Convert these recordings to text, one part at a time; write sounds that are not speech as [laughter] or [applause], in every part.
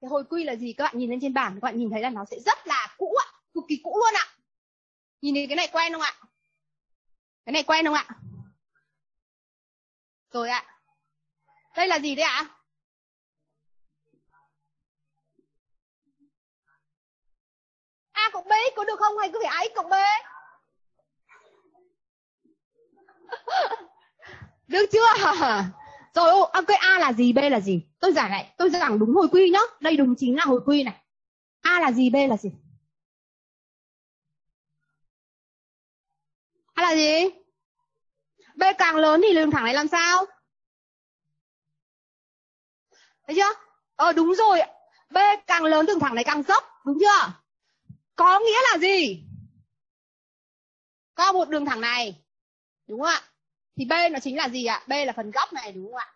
cái hồi quy là gì? Các bạn nhìn lên trên bảng, các bạn nhìn thấy là nó sẽ rất là cũ ạ. Cực kỳ cũ luôn ạ. Nhìn thấy cái này quen không ạ? Cái này quen không ạ? Rồi ạ. Đây là gì đấy ạ? A cộng b có được không? Hay cứ phải a cộng b? [laughs] Được chưa? Rồi ok a là gì, b là gì? Tôi giải lại, tôi giảng đúng hồi quy nhá. Đây đúng chính là hồi quy này. A là gì, b là gì? A là gì? B càng lớn thì đường thẳng này làm sao? Thấy chưa? Ờ đúng rồi. B càng lớn đường thẳng này càng dốc. Đúng chưa? Có nghĩa là gì? Có một đường thẳng này. Đúng không ạ? Thì b nó chính là gì ạ? B là phần góc này đúng không ạ?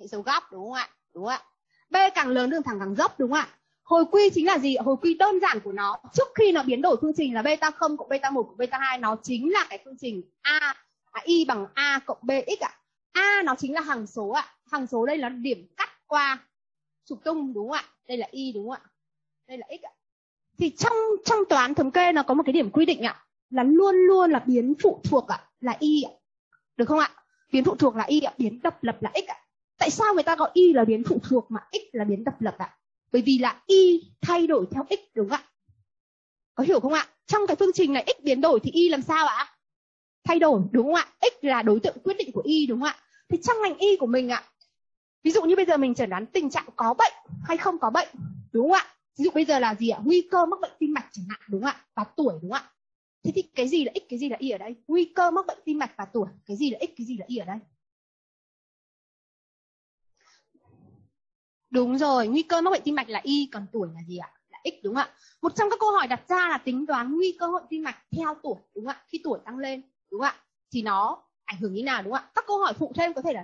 Hệ số góc đúng không ạ? Đúng không ạ. B càng lớn đường thẳng càng dốc đúng không ạ? Hồi quy chính là gì? Hồi quy đơn giản của nó. Trước khi nó biến đổi phương trình là beta 0 cộng beta 1 cộng beta 2 nó chính là cái phương trình a à, y bằng a cộng bx ạ. A nó chính là hằng số ạ. Hằng số đây là điểm cắt qua trục tung đúng không ạ? Đây là y đúng không ạ? Đây là x ạ. Thì trong trong toán thống kê nó có một cái điểm quy định ạ là luôn luôn là biến phụ thuộc ạ là y ạ được không ạ? Biến phụ thuộc là y ạ, biến độc lập là x ạ. Tại sao người ta gọi y là biến phụ thuộc mà x là biến độc lập ạ? Bởi vì là y thay đổi theo x, đúng không ạ? Có hiểu không ạ? Trong cái phương trình này x biến đổi thì y làm sao ạ? Thay đổi, đúng không ạ? X là đối tượng quyết định của y, đúng không ạ? Thì trong ngành y của mình ạ, ví dụ như bây giờ mình chẩn đoán tình trạng có bệnh hay không có bệnh, đúng không ạ? Ví dụ bây giờ là gì ạ? Nguy cơ mắc bệnh tim mạch chẳng hạn, đúng không ạ? Và tuổi, đúng không ạ? Thế thì cái gì là x, cái gì là y ở đây? Nguy cơ mắc bệnh tim mạch và tuổi cái gì là x, cái gì là y ở đây? Đúng rồi, nguy cơ mắc bệnh tim mạch là y, còn tuổi là gì ạ? Là x, đúng không ạ? Một trong các câu hỏi đặt ra là tính toán nguy cơ bệnh tim mạch theo tuổi đúng không ạ? Khi tuổi tăng lên, đúng không ạ? Thì nó ảnh hưởng như nào, đúng không ạ? Các câu hỏi phụ thêm có thể là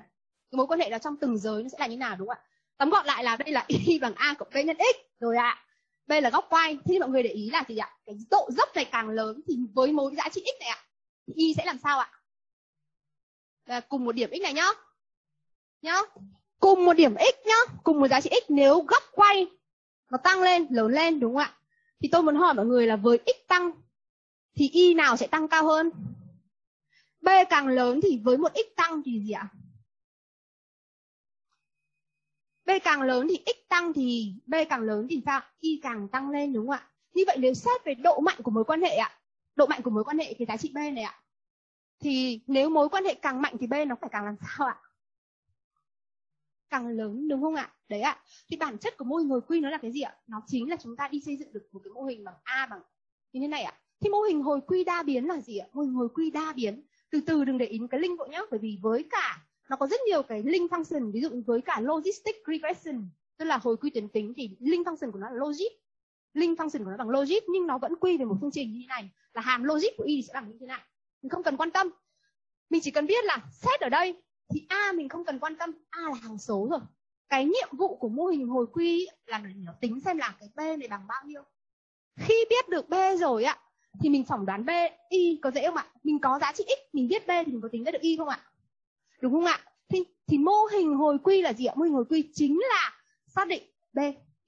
cái mối quan hệ là trong từng giới nó sẽ là như nào, đúng không ạ? Tóm gọn lại là đây là [laughs] y bằng a cộng b nhân x rồi ạ b là góc quay. Thế thì mọi người để ý là gì ạ? Cái độ dốc này càng lớn thì với mối giá trị x này ạ, thì y sẽ làm sao ạ? Là cùng một điểm x này nhá. Nhá. Cùng một điểm x nhá. Cùng một giá trị x nếu góc quay nó tăng lên, lớn lên, đúng không ạ? Thì tôi muốn hỏi mọi người là với x tăng thì y nào sẽ tăng cao hơn? B càng lớn thì với một x tăng thì gì ạ b càng lớn thì x tăng thì b càng lớn thì sao? Y càng tăng lên đúng không ạ? Như vậy nếu xét về độ mạnh của mối quan hệ ạ, độ mạnh của mối quan hệ cái giá trị b này ạ. Thì nếu mối quan hệ càng mạnh thì b nó phải càng làm sao ạ? Càng lớn đúng không ạ? Đấy ạ. Thì bản chất của mô hình hồi quy nó là cái gì ạ? Nó chính là chúng ta đi xây dựng được một cái mô hình bằng a bằng như thế này ạ. Thì mô hình hồi quy đa biến là gì ạ? Mô hình hồi quy đa biến. Từ từ đừng để ý cái link vội nhá, bởi vì với cả nó có rất nhiều cái link function, ví dụ với cả logistic regression, tức là hồi quy tuyến tính thì link function của nó là logic link function của nó bằng logic nhưng nó vẫn quy về một phương trình như thế này, là hàm logic của y sẽ bằng như thế này mình không cần quan tâm. Mình chỉ cần biết là xét ở đây thì a mình không cần quan tâm, a là hằng số rồi. Cái nhiệm vụ của mô hình hồi quy là nó tính xem là cái b này bằng bao nhiêu. Khi biết được b rồi ạ thì mình phỏng đoán b, y có dễ không ạ? Mình có giá trị x, mình biết b thì mình có tính ra được y không ạ? Đúng không ạ? Thì thì mô hình hồi quy là gì ạ? Mô hình hồi quy chính là xác định b.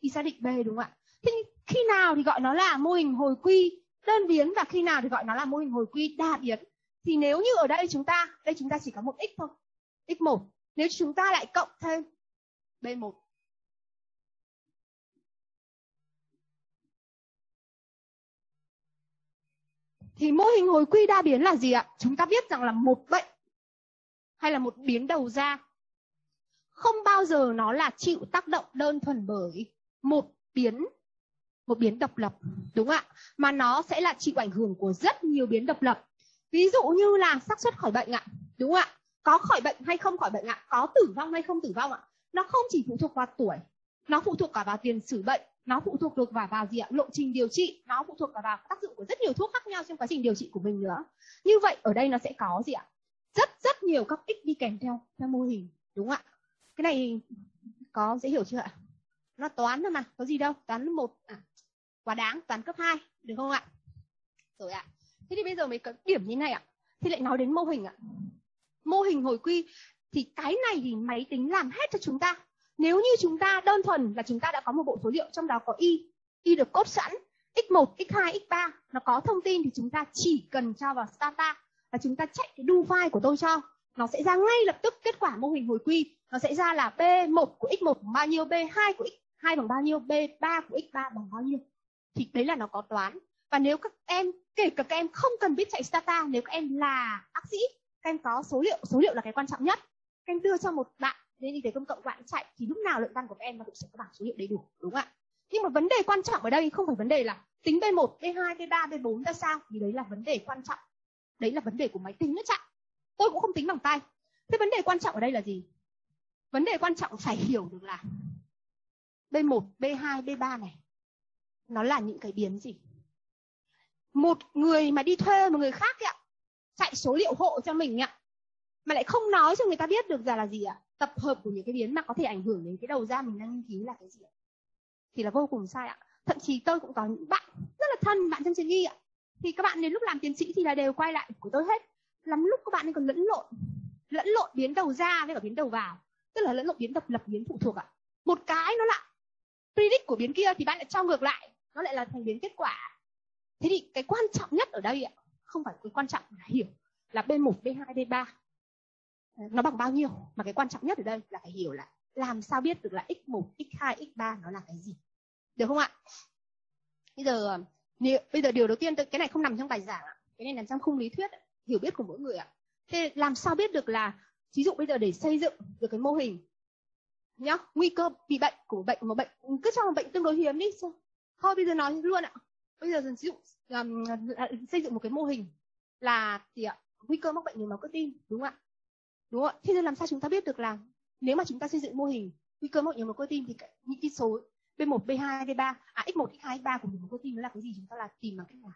Khi xác định b đúng không ạ? Thế khi nào thì gọi nó là mô hình hồi quy đơn biến và khi nào thì gọi nó là mô hình hồi quy đa biến? Thì nếu như ở đây chúng ta, đây chúng ta chỉ có một x thôi. X1 nếu chúng ta lại cộng thêm b1 thì mô hình hồi quy đa biến là gì ạ? Chúng ta biết rằng là một bệnh hay là một biến đầu ra? Không bao giờ nó là chịu tác động đơn thuần bởi một biến một biến độc lập, đúng ạ? Mà nó sẽ là chịu ảnh hưởng của rất nhiều biến độc lập. Ví dụ như là xác suất khỏi bệnh ạ, đúng ạ? Có khỏi bệnh hay không khỏi bệnh ạ? Có tử vong hay không tử vong ạ? Nó không chỉ phụ thuộc vào tuổi, nó phụ thuộc cả vào tiền sử bệnh, nó phụ thuộc được vào vào gì ạ? Lộ trình điều trị, nó phụ thuộc cả vào tác dụng của rất nhiều thuốc khác nhau trong quá trình điều trị của mình nữa. Như vậy, ở đây nó sẽ có gì ạ? Rất rất nhiều các x đi kèm theo theo mô hình đúng không ạ? Cái này có dễ hiểu chưa ạ? Nó toán thôi mà có gì đâu toán một à, quá đáng toán cấp 2 được không ạ? Rồi ạ thế thì bây giờ mấy cái điểm như này ạ. Thì lại nói đến mô hình ạ. Mô hình hồi quy thì cái này thì máy tính làm hết cho chúng ta. Nếu như chúng ta đơn thuần là chúng ta đã có một bộ số liệu trong đó có y y được cốt sẵn x1 x2 x3 nó có thông tin thì chúng ta chỉ cần cho vào stata và chúng ta chạy cái do file của tôi cho. Nó sẽ ra ngay lập tức kết quả mô hình hồi quy. Nó sẽ ra là b1 của x1 bằng bao nhiêu b2 của x2 bằng bao nhiêu b3 của x3 bằng bao nhiêu. Thì đấy là nó có toán. Và nếu các em, kể cả các em không cần biết chạy stata, nếu các em là bác sĩ, các em có số liệu số liệu là cái quan trọng nhất. Các em đưa cho một bạn đến y tế công cộng, bạn chạy, thì lúc nào luận văn của các em nó cũng sẽ có bảng số liệu đầy đủ, đúng không ạ? Nhưng mà vấn đề quan trọng ở đây không phải vấn đề là tính b1 b2 b3 b4 ra sao, thì đấy là vấn đề quan trọng đấy là vấn đề của máy tính nó chạy tôi cũng không tính bằng tay. Thế vấn đề quan trọng ở đây là gì? Vấn đề quan trọng phải hiểu được là b1 b2 b3 này, nó là những cái biến gì? Một người mà đi thuê một người khác ạ, chạy số liệu hộ cho mình ạ, mà lại không nói cho người ta biết được ra là gì ạ? Tập hợp của những cái biến mà có thể ảnh hưởng đến cái đầu ra mình đang nghiên cứu là cái gì ạ? Thì là vô cùng sai ạ. Thậm chí tôi cũng có những bạn rất là thân, bạn trong trường nghi ạ bạn đến lúc làm tiến sĩ thì là đều quay lại của tôi hết. Lắm lúc các bạn ấy còn lẫn lộn lẫn lộn biến đầu ra với cả biến đầu vào. Tức là lẫn lộn biến độc lập, biến phụ thuộc ạ. Một cái nó lại, predict của biến kia thì bạn lại cho ngược lại, nó lại là thành biến kết quả. Thế thì cái quan trọng nhất ở đây ạ, không phải cái quan trọng là hiểu là b1 b2 b3 nó bằng bao nhiêu? Mà cái quan trọng nhất ở đây là phải hiểu là làm sao biết được là x1 x2 x3 nó là cái gì. Được không ạ? Bây giờ nếu, bây giờ điều đầu tiên cái này không nằm trong bài giảng cái này nằm trong khung lý thuyết hiểu biết của mỗi người ạ. Thế làm sao biết được là ví dụ bây giờ để xây dựng được cái mô hình nhá nguy cơ bị bệnh của bệnh một bệnh cứ cho một bệnh tương đối hiếm đi thôi bây giờ nói luôn ạ. Bây giờ ví dụ um, xây dựng một cái mô hình là gì ạ? Nguy cơ mắc bệnh nhồi máu cơ tim đúng không ạ? Đúng không ạ? Thế nên làm sao chúng ta biết được là nếu mà chúng ta xây dựng mô hình nguy cơ mắc nhồi máu cơ tim thì những cái số B1, B2, B3, à X1, X2, X3 của nhồi protein nó là cái gì chúng ta là tìm bằng cách nào?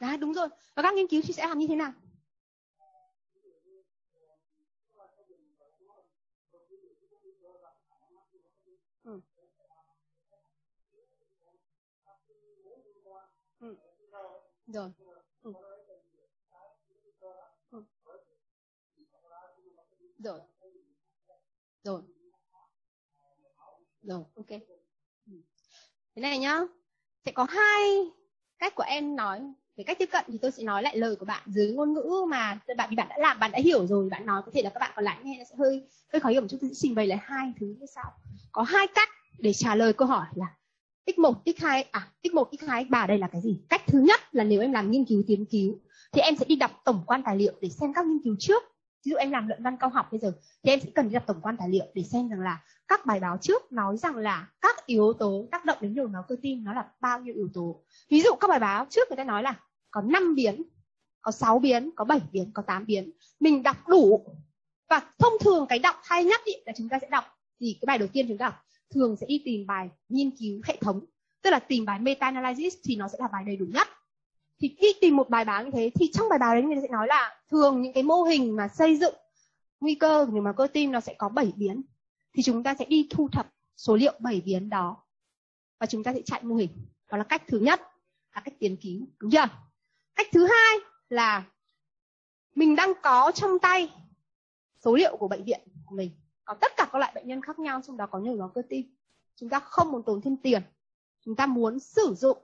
Đấy, đúng rồi. Và các nghiên cứu thì sẽ làm như thế nào? Ừ. Ừ. Rồi. Ừ. Ừ. Rồi. Rồi. Rồi, ok. Ừ. Thế này nhá. Sẽ có hai cách của em nói về cách tiếp cận thì tôi sẽ nói lại lời của bạn dưới ngôn ngữ mà bạn vì bạn đã làm bạn đã hiểu rồi bạn nói có thể là các bạn còn lại nghe nó sẽ hơi hơi khó hiểu một chút tôi sẽ trình bày lại hai thứ như sau có hai cách để trả lời câu hỏi là x1 x2 à x1 x2 x3 đây là cái gì cách thứ nhất là nếu em làm nghiên cứu tiến cứu thì em sẽ đi đọc tổng quan tài liệu để xem các nghiên cứu trước ví dụ em làm luận văn cao học bây giờ thì em sẽ cần đi đọc tổng quan tài liệu để xem rằng là các bài báo trước nói rằng là các yếu tố tác động đến nhồi máu cơ tim nó là bao nhiêu yếu tố. Ví dụ các bài báo trước người ta nói là có 5 biến có 6 biến có 7 biến có 8 biến. Mình đọc đủ và thông thường cái đọc hay nhất ý, là chúng ta sẽ đọc thì cái bài đầu tiên chúng ta đọc thường sẽ đi tìm bài nghiên cứu hệ thống. Tức là tìm bài meta analysis thì nó sẽ là bài đầy đủ nhất. Thì khi tìm một bài báo như thế thì trong bài báo đấy người ta sẽ nói là thường những cái mô hình mà xây dựng nguy cơ nhưng mà cơ tim nó sẽ có 7 biến thì chúng ta sẽ đi thu thập số liệu 7 biến đó và chúng ta sẽ chạy mô hình. Đó là cách thứ nhất, là cách tiến cứu đúng chưa? Cách thứ hai là mình đang có trong tay số liệu của bệnh viện của mình. Có tất cả các loại bệnh nhân khác nhau, trong đó có nhiều nhóm cơ tim chúng ta không muốn tốn thêm tiền. Chúng ta muốn sử dụng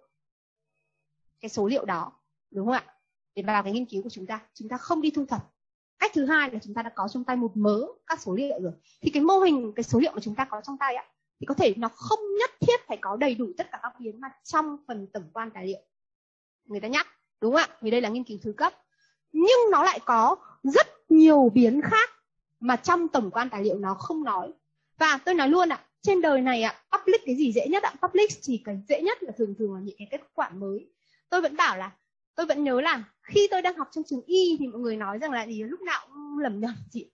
cái số liệu đó. Đúng không ạ? Để vào cái nghiên cứu của chúng ta. Chúng ta không đi thu thập cách thứ hai là chúng ta đã có trong tay một mớ các số liệu rồi. Thì cái mô hình, cái số liệu mà chúng ta có trong tay ạ, thì có thể nó không nhất thiết phải có đầy đủ tất cả các biến mà trong phần tổng quan tài liệu. Người ta nhắc, đúng không ạ? Vì đây là nghiên cứu thứ cấp. Nhưng nó lại có rất nhiều biến khác mà trong tổng quan tài liệu nó không nói. Và tôi nói luôn ạ, trên đời này ạ, public cái gì dễ nhất ạ? Public chỉ cái dễ nhất là thường thường là những cái kết quả mới. Tôi vẫn bảo là tôi vẫn nhớ là khi tôi đang học trong trường y thì mọi người nói rằng là gì? Lúc nào cũng lầm nhầm chị.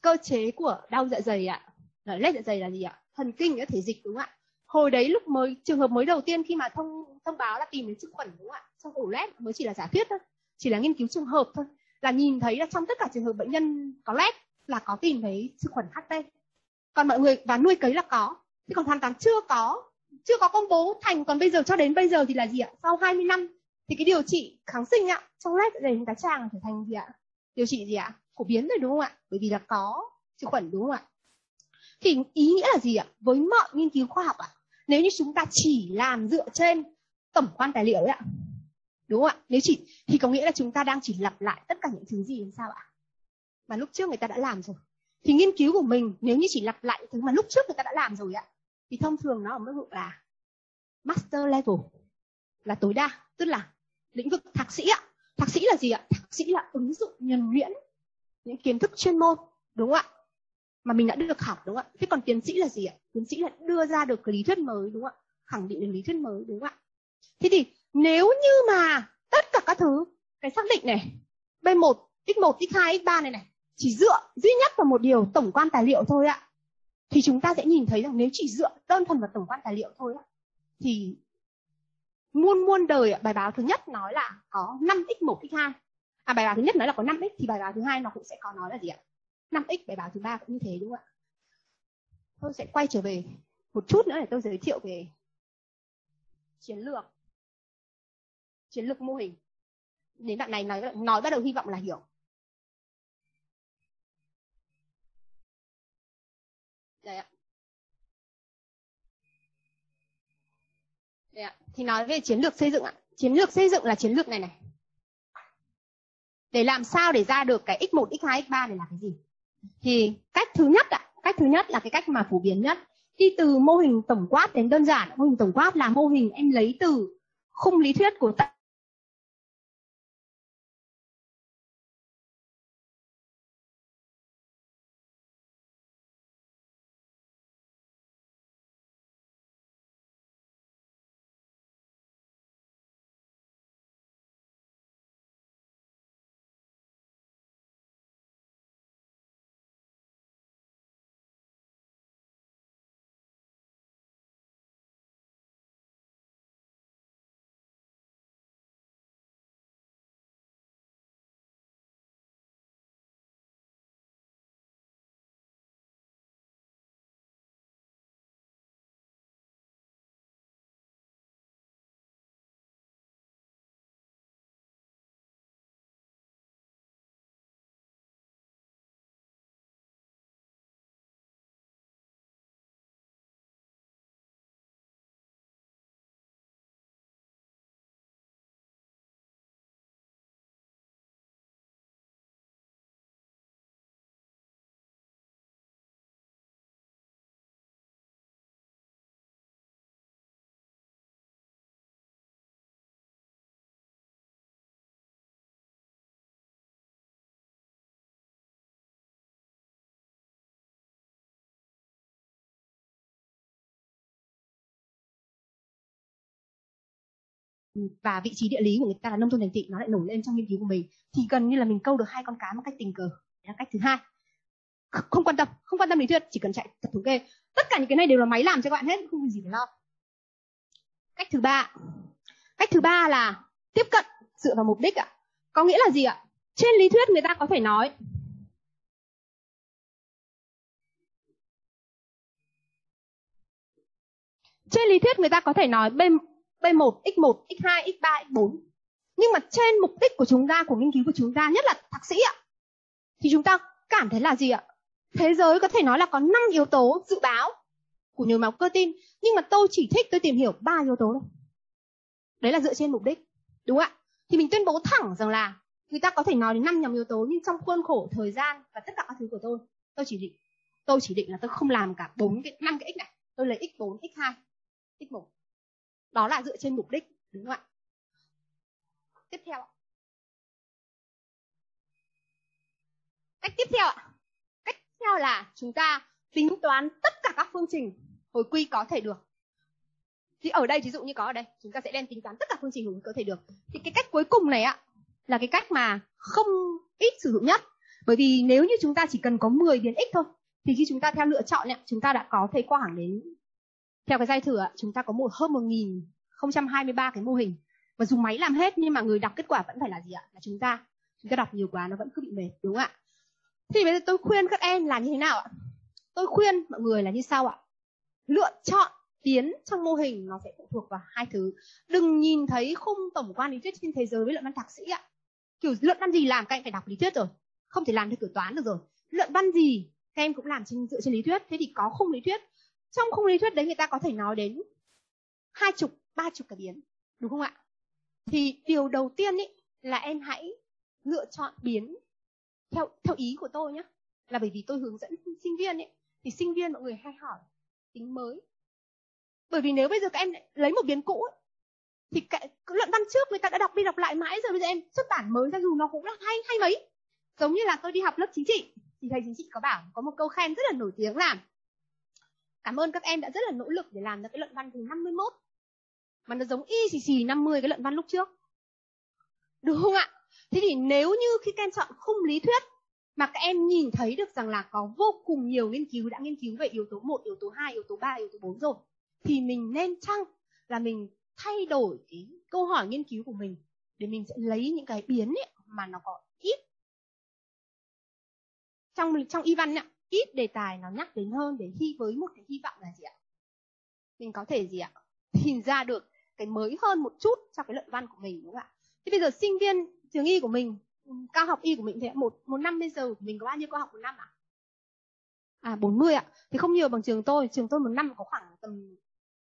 Cơ chế của đau dạ dày ạ à. lết dạ dày là gì ạ? Thần kinh cái thể dịch đúng không ạ? Hồi đấy lúc mới, trường hợp mới đầu tiên khi mà thông thông báo là tìm đến sức khuẩn đúng không ạ? Trong ổ lét mới chỉ là giả thuyết thôi, chỉ là nghiên cứu trường hợp thôi. Là nhìn thấy là trong tất cả trường hợp bệnh nhân có lét là có tìm thấy sức khuẩn HT còn mọi người, và nuôi cấy là có. Thì còn hoàn toàn chưa có chưa có công bố thành, còn bây giờ cho đến bây giờ thì là gì ạ? Sau 20 năm thì cái điều trị kháng sinh ạ, trong lết dạ dày tá tràng trở thành gì ạ? Điều trị gì ạ? Phổ biến rồi đúng không ạ? Bởi vì là có vi khuẩn đúng không ạ? Thì ý nghĩa là gì ạ? Với mọi nghiên cứu khoa học ạ, nếu như chúng ta chỉ làm dựa trên tổng quan tài liệu ấy ạ, đúng không ạ? Nếu chỉ, thì có nghĩa là chúng ta đang chỉ lặp lại tất cả những thứ gì làm sao ạ? Mà lúc trước người ta đã làm rồi. Thì nghiên cứu của mình, nếu như chỉ lặp lại những thứ mà lúc trước người ta đã làm rồi ạ, thì thông thường nó ở mức độ là master level, là tối đa. Tức là lĩnh vực thạc sĩ ạ. Thạc sĩ là gì ạ? Thạc sĩ là ứng dụng nhuần nhuyễn những kiến thức chuyên môn, đúng không ạ? Mà mình đã được học, đúng không ạ? Thế còn tiến sĩ là gì ạ? Tiến sĩ là đưa ra được cái lý thuyết mới, đúng không ạ? Khẳng định được lý thuyết mới, đúng không ạ? Thế thì nếu như mà tất cả các thứ, cái xác định này b1 x1 x2 x3 này này, chỉ dựa duy nhất vào một điều tổng quan tài liệu thôi ạ, thì chúng ta sẽ nhìn thấy rằng nếu chỉ dựa đơn thuần vào tổng quan tài liệu thôi ạ, thì muôn muôn đời bài báo thứ nhất nói là có 5x1 x2 à bài báo thứ nhất nói là có 5x thì bài báo thứ hai nó cũng sẽ có nói là gì ạ? 5x bài báo thứ ba cũng như thế, đúng không ạ? Tôi sẽ quay trở về một chút nữa để tôi giới thiệu về chiến lược chiến lược mô hình. Đến đoạn này nói nói bắt đầu hy vọng là hiểu. Dạ. thì nói về chiến lược xây dựng ạ. Chiến lược xây dựng là chiến lược này này. Để làm sao để ra được cái x1 x2 x3 này là cái gì? Thì cách thứ nhất ạ, cách thứ nhất là cái cách mà phổ biến nhất. Đi từ mô hình tổng quát đến đơn giản. Mô hình tổng quát là mô hình em lấy từ khung lý thuyết của và vị trí địa lý của người ta là nông thôn thành thị, nó lại nổi lên trong nghiên cứu của mình. Thì gần như là mình câu được hai con cá một cách tình cờ. Là cách thứ hai. Không quan tâm, không quan tâm lý thuyết, chỉ cần chạy tập thống kê. Tất cả những cái này đều là máy làm cho các bạn hết, không có gì phải lo. Cách thứ ba. Cách thứ ba là tiếp cận dựa vào mục đích ạ. Có nghĩa là gì ạ? Trên lý thuyết người ta có thể nói, trên lý thuyết người ta có thể nói bên P1, X1, X2, X3, X4. Nhưng mà trên mục đích của chúng ta, của nghiên cứu của chúng ta, nhất là thạc sĩ ạ, thì chúng ta cảm thấy là gì ạ? Thế giới có thể nói là có 5 yếu tố dự báo của nhồi máu cơ tim, nhưng mà tôi chỉ thích tôi tìm hiểu ba yếu tố thôi. Đấy là dựa trên mục đích, đúng ạ? Thì mình tuyên bố thẳng rằng là người ta có thể nói đến năm nhóm yếu tố nhưng trong khuôn khổ thời gian và tất cả các thứ của tôi, tôi chỉ định tôi chỉ định là tôi không làm cả bốn cái năm cái x này, tôi lấy x4, x2, x1 đó là dựa trên mục đích đúng không ạ? Tiếp theo ạ. Cách tiếp theo ạ. Cách tiếp theo là chúng ta tính toán tất cả các phương trình hồi quy có thể được. Thì ở đây ví dụ như có ở đây chúng ta sẽ đem tính toán tất cả phương trình hồi quy có thể được. Thì cái cách cuối cùng này ạ là cái cách mà không ít sử dụng nhất. Bởi vì nếu như chúng ta chỉ cần có 10 biến x thôi thì khi chúng ta theo lựa chọn ấy, chúng ta đã có thấy khoảng đến theo cái giai thử chúng ta có một hơn một nghìn không trăm hai mươi ba cái mô hình. Và dùng máy làm hết nhưng mà người đọc kết quả vẫn phải là gì ạ? Là chúng ta. Chúng ta đọc nhiều quá nó vẫn cứ bị mệt, đúng không ạ? Thì bây giờ tôi khuyên các em là như thế nào ạ? Tôi khuyên mọi người là như sau ạ. Lựa chọn tiến trong mô hình nó sẽ phụ thuộc vào hai thứ. Đừng nhìn thấy khung tổng quan lý thuyết trên thế giới với luận văn thạc sĩ ạ. Kiểu luận văn gì làm các em phải đọc lý thuyết rồi. Không thể làm theo kiểu toán được rồi. Luận văn gì các em cũng làm trên, dựa trên lý thuyết. Thế thì có khung lý thuyết trong khung lý thuyết đấy người ta có thể nói đến hai chục ba chục cái biến đúng không ạ? Thì điều đầu tiên ý là em hãy lựa chọn biến theo theo ý của tôi nhé là bởi vì tôi hướng dẫn sinh viên ấy thì sinh viên mọi người hay hỏi tính mới. Bởi vì nếu bây giờ các em lấy một biến cũ ấy, thì cái, cái luận văn trước người ta đã đọc đi đọc lại mãi rồi bây giờ em xuất bản mới ra dù nó cũng là hay hay mấy. Giống như là tôi đi học lớp chính trị thì thầy chính trị có bảo có một câu khen rất là nổi tiếng là cảm ơn các em đã rất là nỗ lực để làm ra cái luận văn thứ 51 mà nó giống y xì xì 50 cái luận văn lúc trước. Đúng không ạ? Thế thì nếu như khi các em chọn khung lý thuyết mà các em nhìn thấy được rằng là có vô cùng nhiều nghiên cứu đã nghiên cứu về yếu tố 1, yếu tố 2, yếu tố 3, yếu tố 4 rồi thì mình nên chăng là mình thay đổi cái câu hỏi nghiên cứu của mình để mình sẽ lấy những cái biến ấy mà nó có ít trong trong y văn ấy, ít đề tài nó nhắc đến hơn để hy với một cái hy vọng là gì ạ? Mình có thể gì ạ? Tìm ra được cái mới hơn một chút cho cái luận văn của mình đúng không ạ? Thế bây giờ sinh viên trường y của mình cao học y của mình thì một một năm bây giờ của mình có bao nhiêu cao học một năm ạ? À 40 ạ. Thì không nhiều bằng trường tôi. Trường tôi một năm có khoảng tầm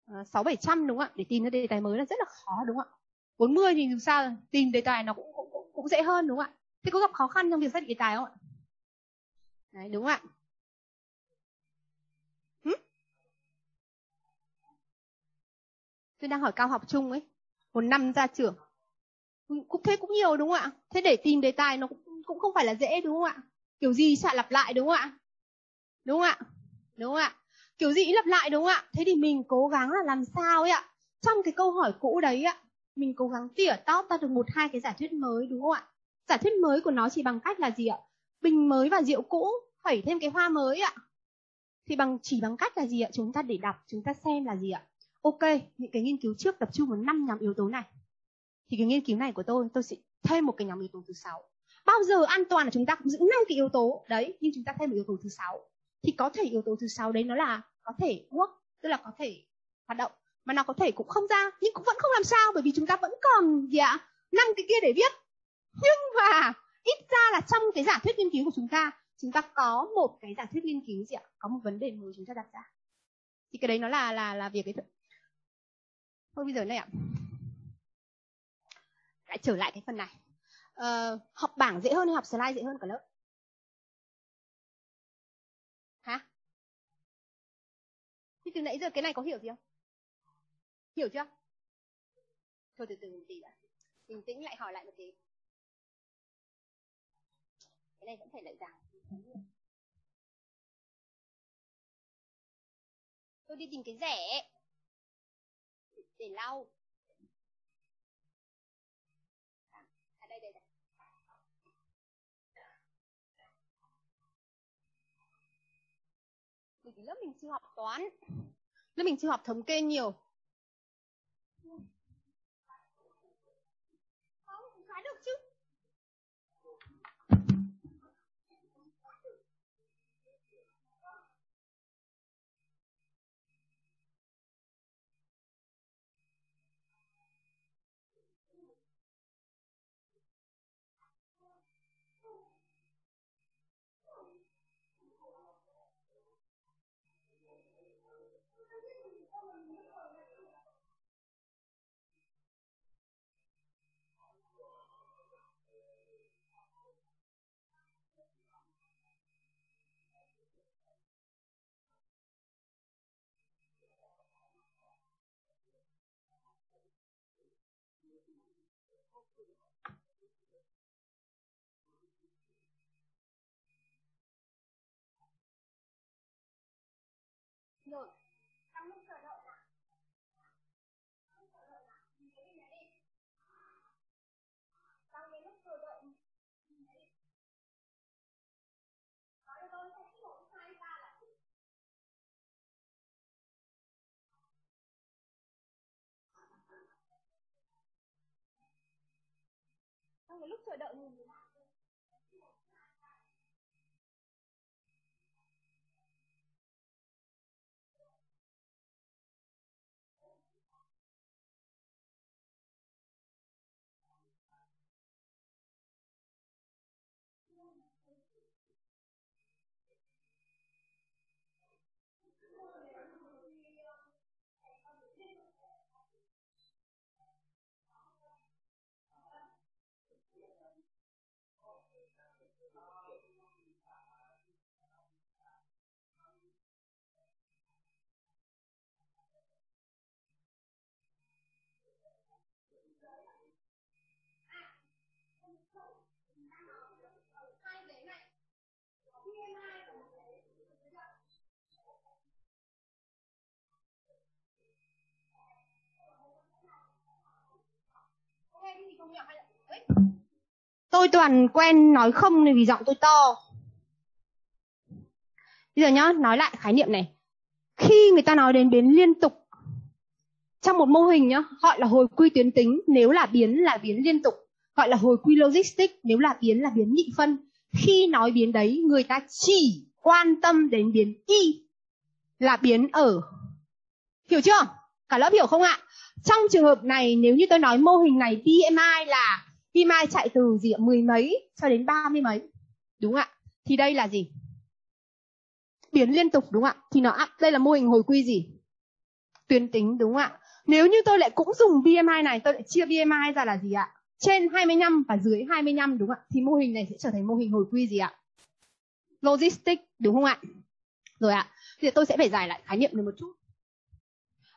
ờ, sáu bảy trăm đúng không ạ? Để tìm ra đề tài mới là rất là khó đúng không ạ? 40 thì dù sao tìm đề tài nó cũng cũng, cũng, cũng dễ hơn đúng không ạ? Thế có gặp khó khăn trong việc xác định đề tài không ạ? Đấy, đúng không ạ? Tôi đang hỏi cao học chung ấy. Một năm ra trường. Cũng thế cũng nhiều đúng không ạ? Thế để tìm đề tài nó cũng, cũng không phải là dễ đúng không ạ? Kiểu gì sẽ lặp lại đúng không ạ? Đúng không ạ? Đúng không ạ? Kiểu gì lặp lại đúng không ạ? Thế thì mình cố gắng là làm sao ấy ạ? Trong cái câu hỏi cũ đấy ạ mình cố gắng tỉa tóp ra được một hai cái giả thuyết mới đúng không ạ? Giả thuyết mới của nó chỉ bằng cách là gì ạ? Bình mới và rượu cũ phẩy thêm cái hoa mới ạ. Thì bằng chỉ bằng cách là gì ạ? Chúng ta để đọc chúng ta xem là gì ạ? Ok, những cái nghiên cứu trước tập trung vào năm nhóm yếu tố này. Thì cái nghiên cứu này của tôi tôi sẽ thêm một cái nhóm yếu tố thứ sáu. Bao giờ an toàn là chúng ta cũng giữ năm cái yếu tố. Đấy, nhưng chúng ta thêm một yếu tố thứ sáu. Thì có thể yếu tố thứ sáu đấy nó là có thể work, tức là có thể hoạt động. Mà nó có thể cũng không ra, nhưng cũng vẫn không làm sao, bởi vì chúng ta vẫn còn gì ạ? Năm cái kia để viết. Nhưng mà ít ra là trong cái giả thuyết nghiên cứu của chúng ta chúng ta có một cái giả thuyết nghiên cứu gì ạ? Có một vấn đề mới chúng ta đặt ra. Thì cái đấy nó là là là việc cái thôi bây giờ này ạ. Lại trở lại cái phần này. Ờ, học bảng dễ hơn hay học slide dễ hơn cả lớp? Hả? Thì từ nãy giờ cái này có hiểu gì không? Hiểu chưa? Thôi từ từ một tí đã. Bình tĩnh lại hỏi lại một tí. Cái này vẫn phải lại giảng. Tôi đi tìm cái rẻ để lau. À, đây đây đây. Vì lớp mình chưa học toán. Lớp mình chưa học thống kê nhiều. Rồi, trong lúc chờ đợi là trong cái lúc chờ đợi nói cho tôi sẽ một hai ba là xong cái lúc chờ đợi mình tôi toàn quen nói không nên vì giọng tôi to. Bây giờ nhá, nói lại khái niệm này. Khi người ta nói đến biến liên tục, trong một mô hình nhá, gọi là hồi quy tuyến tính, nếu là biến là biến liên tục, gọi là hồi quy logistic nếu là biến là biến nhị phân. Khi nói biến đấy, người ta chỉ quan tâm đến biến y là biến ở. Hiểu chưa? Cả lớp hiểu không ạ? Trong trường hợp này, nếu như tôi nói mô hình này BMI là BMI chạy từ gì ạ mười mấy cho đến ba mươi mấy đúng ạ? Thì đây là gì? Biến liên tục đúng ạ? Thì nó đây là mô hình hồi quy gì? Tuyến tính đúng ạ? Nếu như tôi lại cũng dùng BMI này tôi lại chia BMI ra là gì ạ? Trên 25 và dưới 25 đúng không ạ? Thì mô hình này sẽ trở thành mô hình hồi quy gì ạ? Logistics đúng không ạ? Rồi ạ thì tôi sẽ phải giải lại khái niệm này một chút.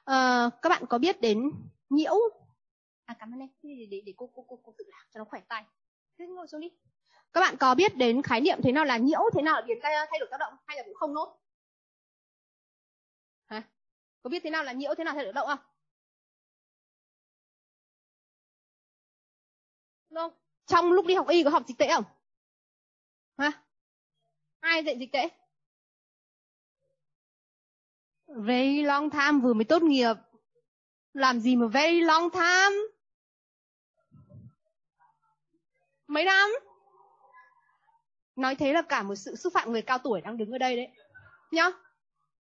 À, các bạn có biết đến nhiễu à cảm ơn em. Để, để, để cô, cô, cô, cô tự làm cho nó khỏe tay. Thế ngồi xuống đi. Các bạn có biết đến khái niệm thế nào là nhiễu thế nào là biến thay, thay đổi tác động hay là cũng không nốt? Hả? Có biết thế nào là nhiễu thế nào thay đổi tác động không? Không trong lúc đi học y có học dịch tễ không? Hả? Ai dạy dịch tễ? Very long time vừa mới tốt nghiệp. Làm gì mà very long time mấy năm? Nói thế là cả một sự xúc phạm người cao tuổi đang đứng ở đây đấy. Nhá.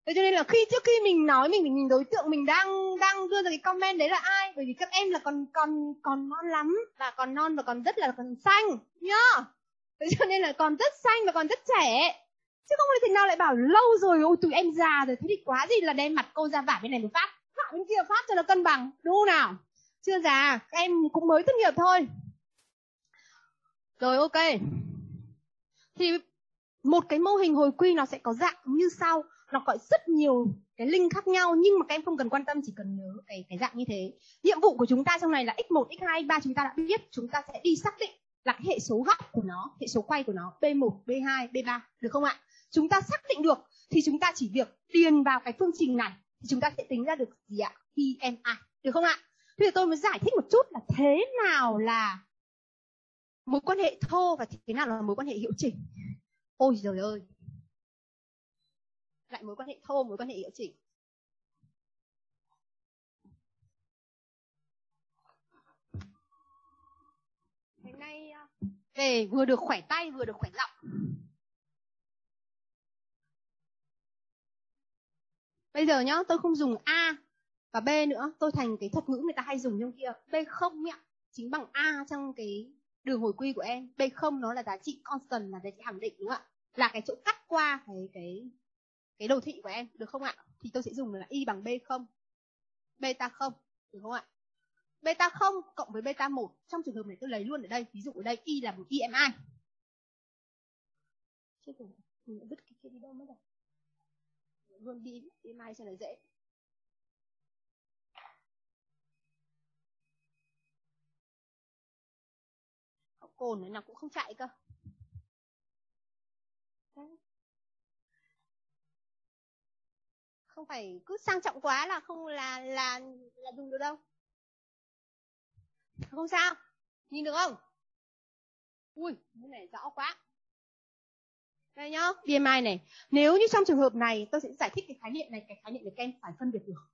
Thế cho nên là khi, trước khi mình nói, mình phải nhìn đối tượng mình đang đang đưa ra cái comment đấy là ai? Bởi vì các em là còn còn còn non lắm và còn non và còn rất là còn xanh. Nhá. Thế cho nên là còn rất xanh và còn rất trẻ. Chứ không thể nào lại bảo lâu rồi, ôi tụi em già rồi, thế thì quá gì là đem mặt cô ra vả bên này một phát, vả bên kia phát cho nó cân bằng. Đúng không nào? Chưa già, các em cũng mới tốt nghiệp thôi rồi ok. Thì một cái mô hình hồi quy nó sẽ có dạng như sau. Nó có rất nhiều cái link khác nhau nhưng mà các em không cần quan tâm chỉ cần nhớ cái cái dạng như thế. Nhiệm vụ của chúng ta trong này là x1 x2 x3 chúng ta đã biết. Chúng ta sẽ đi xác định là cái hệ số góc của nó hệ số quay của nó b1 b2 b3 được không ạ? Chúng ta xác định được thì chúng ta chỉ việc điền vào cái phương trình này thì chúng ta sẽ tính ra được gì ạ? PMI được không ạ? Bây giờ tôi mới giải thích một chút là thế nào là mối quan hệ thô và thế nào là mối quan hệ hiệu chỉnh? Ôi trời ơi. Lại mối quan hệ thô, mối quan hệ hiệu chỉnh. Hôm nay à, về vừa được khỏe tay, vừa được khỏe giọng bây giờ nhá, tôi không dùng a và b nữa. Tôi thành cái thuật ngữ người ta hay dùng trong kia. B không ạ chính bằng a trong cái đường hồi quy của em b không nó là giá trị constant là giá trị khẳng định, đúng không ạ? Là cái chỗ cắt qua cái cái cái đồ thị của em, được không ạ? Thì tôi sẽ dùng là y bằng b không? Beta không, được không ạ? Beta không cộng với beta 1 trong trường hợp này tôi lấy luôn ở đây, ví dụ ở đây y là một EMI. Chết rồi mình vứt cái kia đi đâu mất rồi? Luôn đi, EMI cho nó dễ. Cồn này nào cũng không chạy cơ. Không phải cứ sang trọng quá là không là là là dùng được đâu. Không sao. Nhìn được không? Ui, cái này rõ quá. Đây nhá BMI này. Nếu như trong trường hợp này, tôi sẽ giải thích cái khái niệm này, cái khái niệm này các em phải phân biệt được.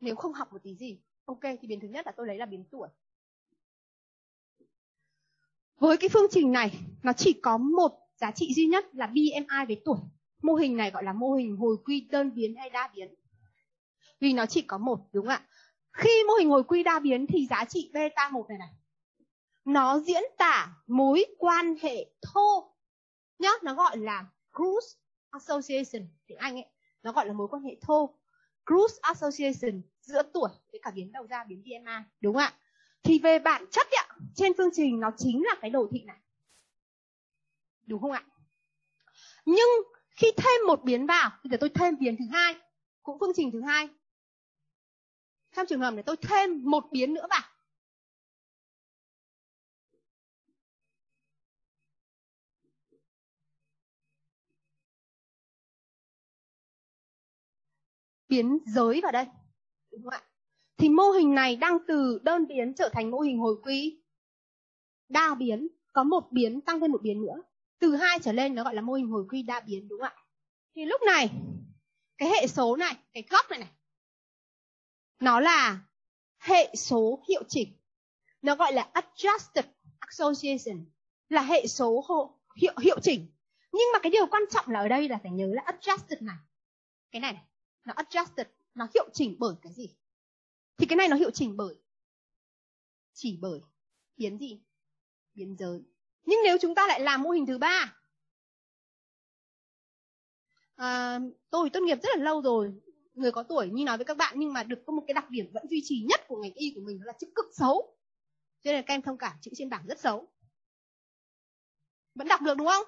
Nếu không học một tí gì, ok, thì biến thứ nhất là tôi lấy là biến tuổi với cái phương trình này, nó chỉ có một giá trị duy nhất là BMI với tuổi. Mô hình này gọi là mô hình hồi quy đơn biến hay đa biến. Vì nó chỉ có một, đúng không ạ? Khi mô hình hồi quy đa biến thì giá trị beta một này này. Nó diễn tả mối quan hệ thô. Nhá, nó gọi là cruise association. Tiếng anh ấy, nó gọi là mối quan hệ thô. Cruise association giữa tuổi với cả biến đầu ra biến BMI đúng không ạ? Thì về bản chất ạ, trên phương trình nó chính là cái đồ thị này. Đúng không ạ? Nhưng khi thêm một biến vào, bây giờ tôi thêm biến thứ hai, cũng phương trình thứ hai. Trong trường hợp này tôi thêm một biến nữa vào. Biến giới vào đây. Đúng không ạ? Thì mô hình này đang từ đơn biến trở thành mô hình hồi quy. Đa biến, có một biến tăng thêm một biến nữa. Từ hai trở lên nó gọi là mô hình hồi quy đa biến, đúng không ạ? Thì lúc này, cái hệ số này, cái góc này này, nó là hệ số hiệu chỉnh. Nó gọi là adjusted association, là hệ số hiệu hiệu chỉnh. Nhưng mà cái điều quan trọng là ở đây là phải nhớ là adjusted này. Cái này này, nó adjusted, nó hiệu chỉnh bởi cái gì? Thì cái này nó hiệu chỉnh bởi chỉ bởi biến gì? Biến giới. Nhưng nếu chúng ta lại làm mô hình thứ ba à, tôi tốt nghiệp rất là lâu rồi người có tuổi như nói với các bạn nhưng mà được có một cái đặc điểm vẫn duy trì nhất của ngành y của mình đó là chữ cực xấu. Cho nên các em thông cảm chữ trên bảng rất xấu. Vẫn đọc được đúng không?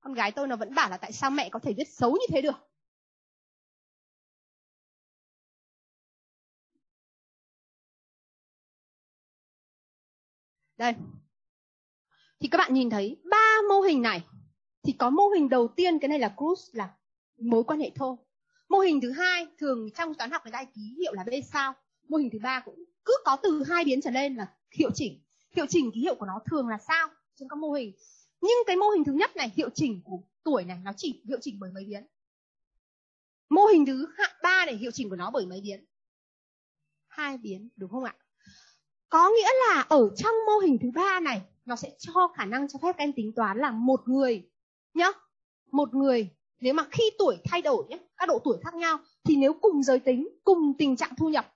Con gái tôi nó vẫn bảo là tại sao mẹ có thể viết xấu như thế được? Đây. Thì các bạn nhìn thấy ba mô hình này. Thì có mô hình đầu tiên, cái này là cruise là mối quan hệ thô. Mô hình thứ hai, thường trong toán học người ta ký hiệu là b sao. Mô hình thứ ba cũng cứ có từ hai biến trở lên là hiệu chỉnh. Hiệu chỉnh ký hiệu của nó thường là sao? Trong các mô hình. Nhưng cái mô hình thứ nhất này, hiệu chỉnh của tuổi này, nó chỉ hiệu chỉnh bởi mấy biến? Mô hình thứ ba này hiệu chỉnh của nó bởi mấy biến? Hai biến, đúng không ạ? Có nghĩa là ở trong mô hình thứ ba này, nó sẽ cho khả năng cho phép các em tính toán là một người nhá. Một người, nếu mà khi tuổi thay đổi nhé các độ tuổi khác nhau, thì nếu cùng giới tính, cùng tình trạng thu nhập,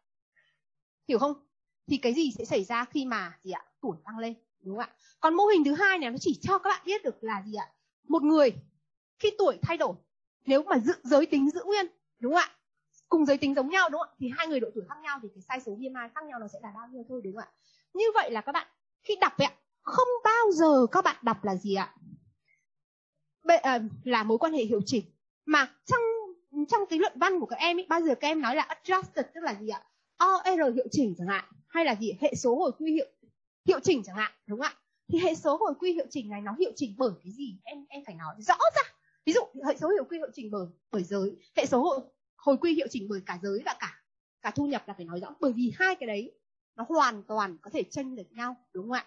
hiểu không? Thì cái gì sẽ xảy ra khi mà gì ạ? Tuổi tăng lên, đúng không ạ? Còn mô hình thứ hai này, nó chỉ cho các bạn biết được là gì ạ? Một người, khi tuổi thay đổi, nếu mà giữ giới tính giữ nguyên, đúng không ạ? Cùng giới tính giống nhau đúng không ạ? Thì hai người độ tuổi khác nhau thì cái sai số BMI khác nhau nó sẽ là bao nhiêu thôi đúng không ạ? Như vậy là các bạn khi đọc ạ không bao giờ các bạn đọc là gì ạ? Bệ, à, ờ, là mối quan hệ hiệu chỉnh. Mà trong trong cái luận văn của các em ấy bao giờ các em nói là adjusted tức là gì ạ? OR hiệu chỉnh chẳng hạn hay là gì hệ số hồi quy hiệu hiệu chỉnh chẳng hạn đúng không ạ? Thì hệ số hồi quy hiệu chỉnh này nó hiệu chỉnh bởi cái gì? Em em phải nói rõ ra. Ví dụ hệ số hiệu quy hiệu chỉnh bởi bởi giới. Hệ số hồi, hồi quy hiệu chỉnh bởi cả giới và cả cả thu nhập là phải nói rõ bởi vì hai cái đấy nó hoàn toàn có thể tranh lệch nhau đúng không ạ?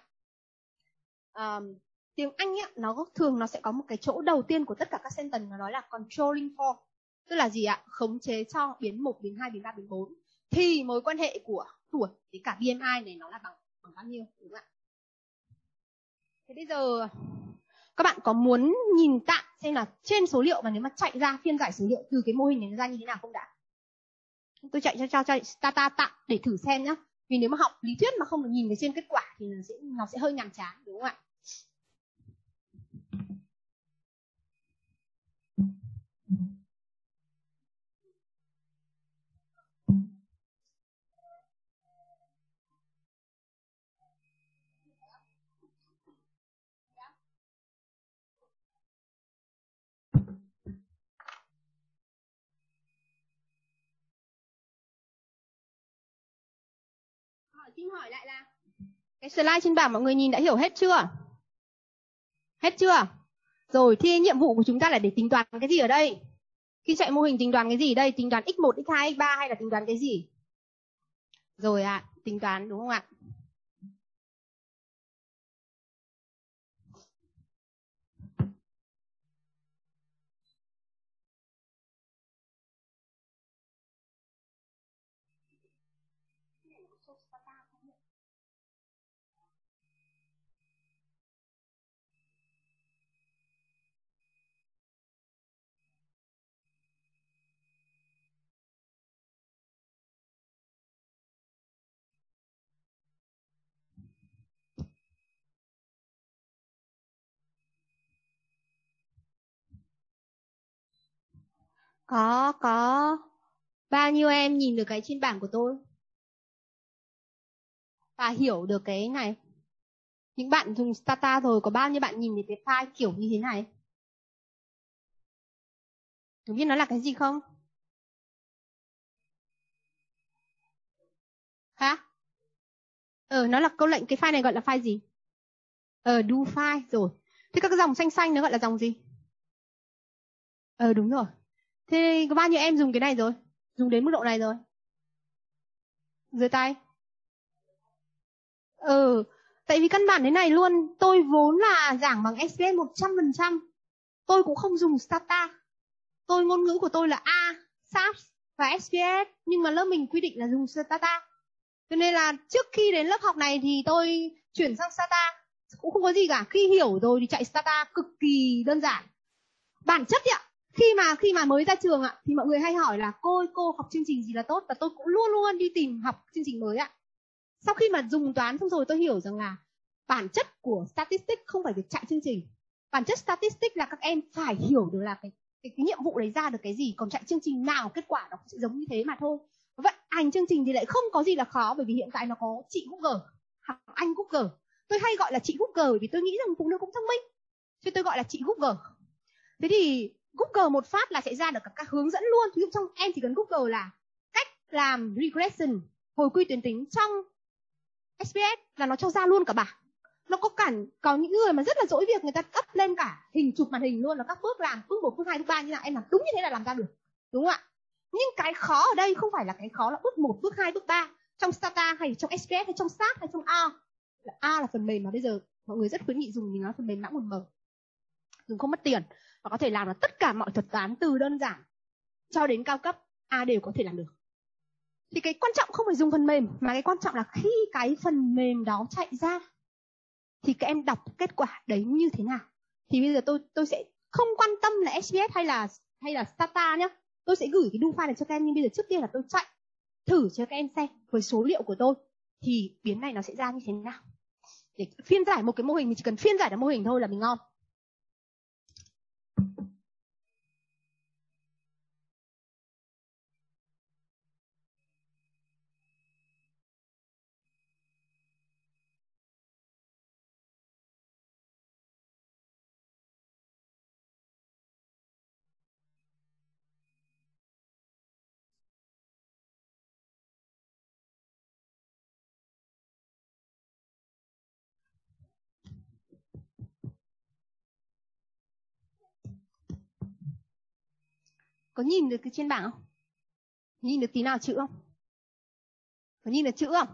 Um, tiếng Anh ấy, nó thường nó sẽ có một cái chỗ đầu tiên của tất cả các sentence nó nói là controlling for tức là gì ạ? Khống chế cho biến 1, biến 2, biến 3, biến 4 thì mối quan hệ của tuổi với cả BMI này nó là bằng bằng bao nhiêu đúng không ạ? Thế bây giờ các bạn có muốn nhìn tạm xem là trên số liệu mà nếu mà chạy ra phiên giải số liệu từ cái mô hình này ra như thế nào không đã. Tôi chạy cho cho cho data tạm để thử xem nhá. Vì nếu mà học lý thuyết mà không được nhìn thấy trên kết quả thì nó sẽ nó sẽ hơi nhàm chán, đúng không ạ? Ờ, xin hỏi lại là cái slide trên bảng mọi người nhìn đã hiểu hết chưa? Hết chưa? Rồi thì nhiệm vụ của chúng ta là để tính toán cái gì ở đây? Khi chạy mô hình tính toán cái gì đây? Tính toán x1, x2, x3 hay là tính toán cái gì? Rồi ạ, à, tính toán đúng không ạ? Có, có. Bao nhiêu em nhìn được cái trên bảng của tôi? Và hiểu được cái này? Những bạn dùng Stata rồi có bao nhiêu bạn nhìn thấy cái file kiểu như thế này? Có biết nó là cái gì không? Hả? Ờ, nó là câu lệnh, cái file này gọi là file gì? Ờ, do file, rồi. Thế các cái dòng xanh xanh nó gọi là dòng gì? Ờ, đúng rồi. Thế có bao nhiêu em dùng cái này rồi? Dùng đến mức độ này rồi? Dưới tay? ừ tại vì căn bản thế này luôn. Tôi vốn là giảng bằng SPS 100% tôi cũng không dùng Stata tôi ngôn ngữ của tôi là A, SAPS và SPS nhưng mà lớp mình quy định là dùng Stata cho nên là trước khi đến lớp học này thì tôi chuyển sang Stata cũng không có gì cả. Khi hiểu rồi thì chạy Stata cực kỳ đơn giản. Bản chất ạ khi mà khi mà mới ra trường ạ thì mọi người hay hỏi là cô ơi, cô học chương trình gì là tốt? Và tôi cũng luôn luôn đi tìm học chương trình mới ạ. Sau khi mà dùng toán xong rồi tôi hiểu rằng là bản chất của statistics không phải việc chạy chương trình. Bản chất statistics là các em phải hiểu được là cái cái, cái nhiệm vụ đấy ra được cái gì còn chạy chương trình nào kết quả nó sẽ giống như thế mà thôi. Vận hành chương trình thì lại không có gì là khó bởi vì hiện tại nó có chị Google học anh Google. Tôi hay gọi là chị Google bởi vì tôi nghĩ rằng phụ nữ cũng thông minh. Cho tôi gọi là chị Google. Thế thì Google một phát là sẽ ra được các hướng dẫn luôn. Ví dụ trong em chỉ cần Google là cách làm regression, hồi quy tuyến tính trong SPS là nó cho ra luôn cả bảng. Nó có cả có những người mà rất là dỗi việc, người ta cấp lên cả hình, chụp màn hình luôn là các bước làm bước một, bước hai, bước ba như nào, em làm đúng như thế là làm ra được. Đúng không ạ? Nhưng cái khó ở đây không phải là cái khó là bước một, bước hai, bước ba. Trong Stata hay trong SPS hay trong SAP hay trong A A là phần mềm mà bây giờ mọi người rất khuyến nghị dùng thì nó phần mềm mã nguồn mở dùng không mất tiền và có thể làm được tất cả mọi thuật toán từ đơn giản cho đến cao cấp, A đều có thể làm được. Thì cái quan trọng không phải dùng phần mềm, mà cái quan trọng là khi cái phần mềm đó chạy ra, thì các em đọc kết quả đấy như thế nào. Thì bây giờ tôi tôi sẽ không quan tâm là SPS hay là hay là Stata nhé tôi sẽ gửi cái do file này cho các em, nhưng bây giờ trước tiên là tôi chạy thử cho các em xem với số liệu của tôi, thì biến này nó sẽ ra như thế nào. Để phiên giải một cái mô hình, mình chỉ cần phiên giải được mô hình thôi là mình ngon. Có nhìn được cái trên bảng không? Nhìn được tí nào chữ không? Có nhìn được chữ không?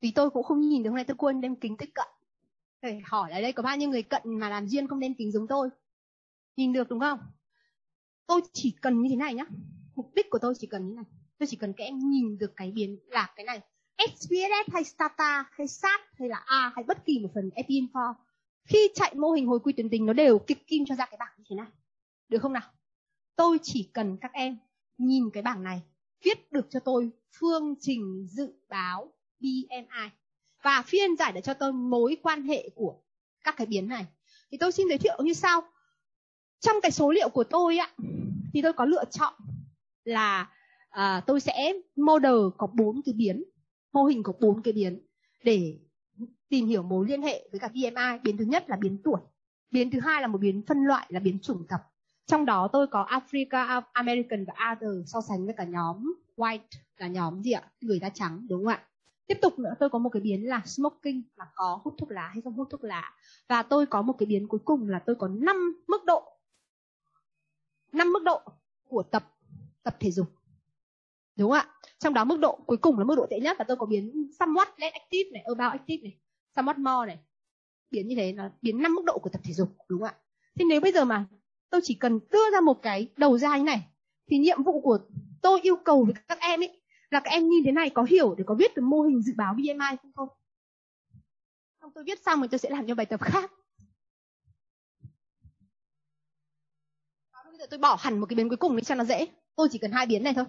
Vì tôi cũng không nhìn được, hôm nay tôi quên đem kính tới cận. Để hỏi ở đây, có bao nhiêu người cận mà làm duyên không đem kính giống tôi? Nhìn được đúng không? Tôi chỉ cần như thế này nhá. Mục đích của tôi chỉ cần như này. Tôi chỉ cần các em nhìn được cái biến là cái này. SPSS hay Stata, hay SAT, hay là A, hay bất kỳ một phần Epinfor khi chạy mô hình hồi quy tuyến tính nó đều kịch kim cho ra cái bảng như thế này. Được không nào? Tôi chỉ cần các em nhìn cái bảng này viết được cho tôi phương trình dự báo BMI và phiên giải để cho tôi mối quan hệ của các cái biến này. Thì tôi xin giới thiệu như sau. Trong cái số liệu của tôi ạ thì tôi có lựa chọn là à, tôi sẽ model có bốn cái biến mô hình có bốn cái biến để tìm hiểu mối liên hệ với cả BMI biến thứ nhất là biến tuổi biến thứ hai là một biến phân loại là biến chủng tộc trong đó tôi có Africa, American và Other so sánh với cả nhóm White là nhóm gì ạ? Người da trắng đúng không ạ? Tiếp tục nữa tôi có một cái biến là smoking là có hút thuốc lá hay không hút thuốc lá. Và tôi có một cái biến cuối cùng là tôi có 5 mức độ. 5 mức độ của tập tập thể dục. Đúng không ạ? Trong đó mức độ cuối cùng là mức độ tệ nhất là tôi có biến somewhat less active này, about active này, somewhat more này. Biến như thế là biến 5 mức độ của tập thể dục đúng không ạ? Thế nếu bây giờ mà tôi chỉ cần đưa ra một cái đầu ra như này, thì nhiệm vụ của tôi yêu cầu với các em ấy là các em nhìn thế này có hiểu để có biết được mô hình dự báo BMI không không? Xong tôi viết xong rồi tôi sẽ làm cho bài tập khác. Bây giờ tôi bỏ hẳn một cái biến cuối cùng đi cho nó dễ. Tôi chỉ cần hai biến này thôi.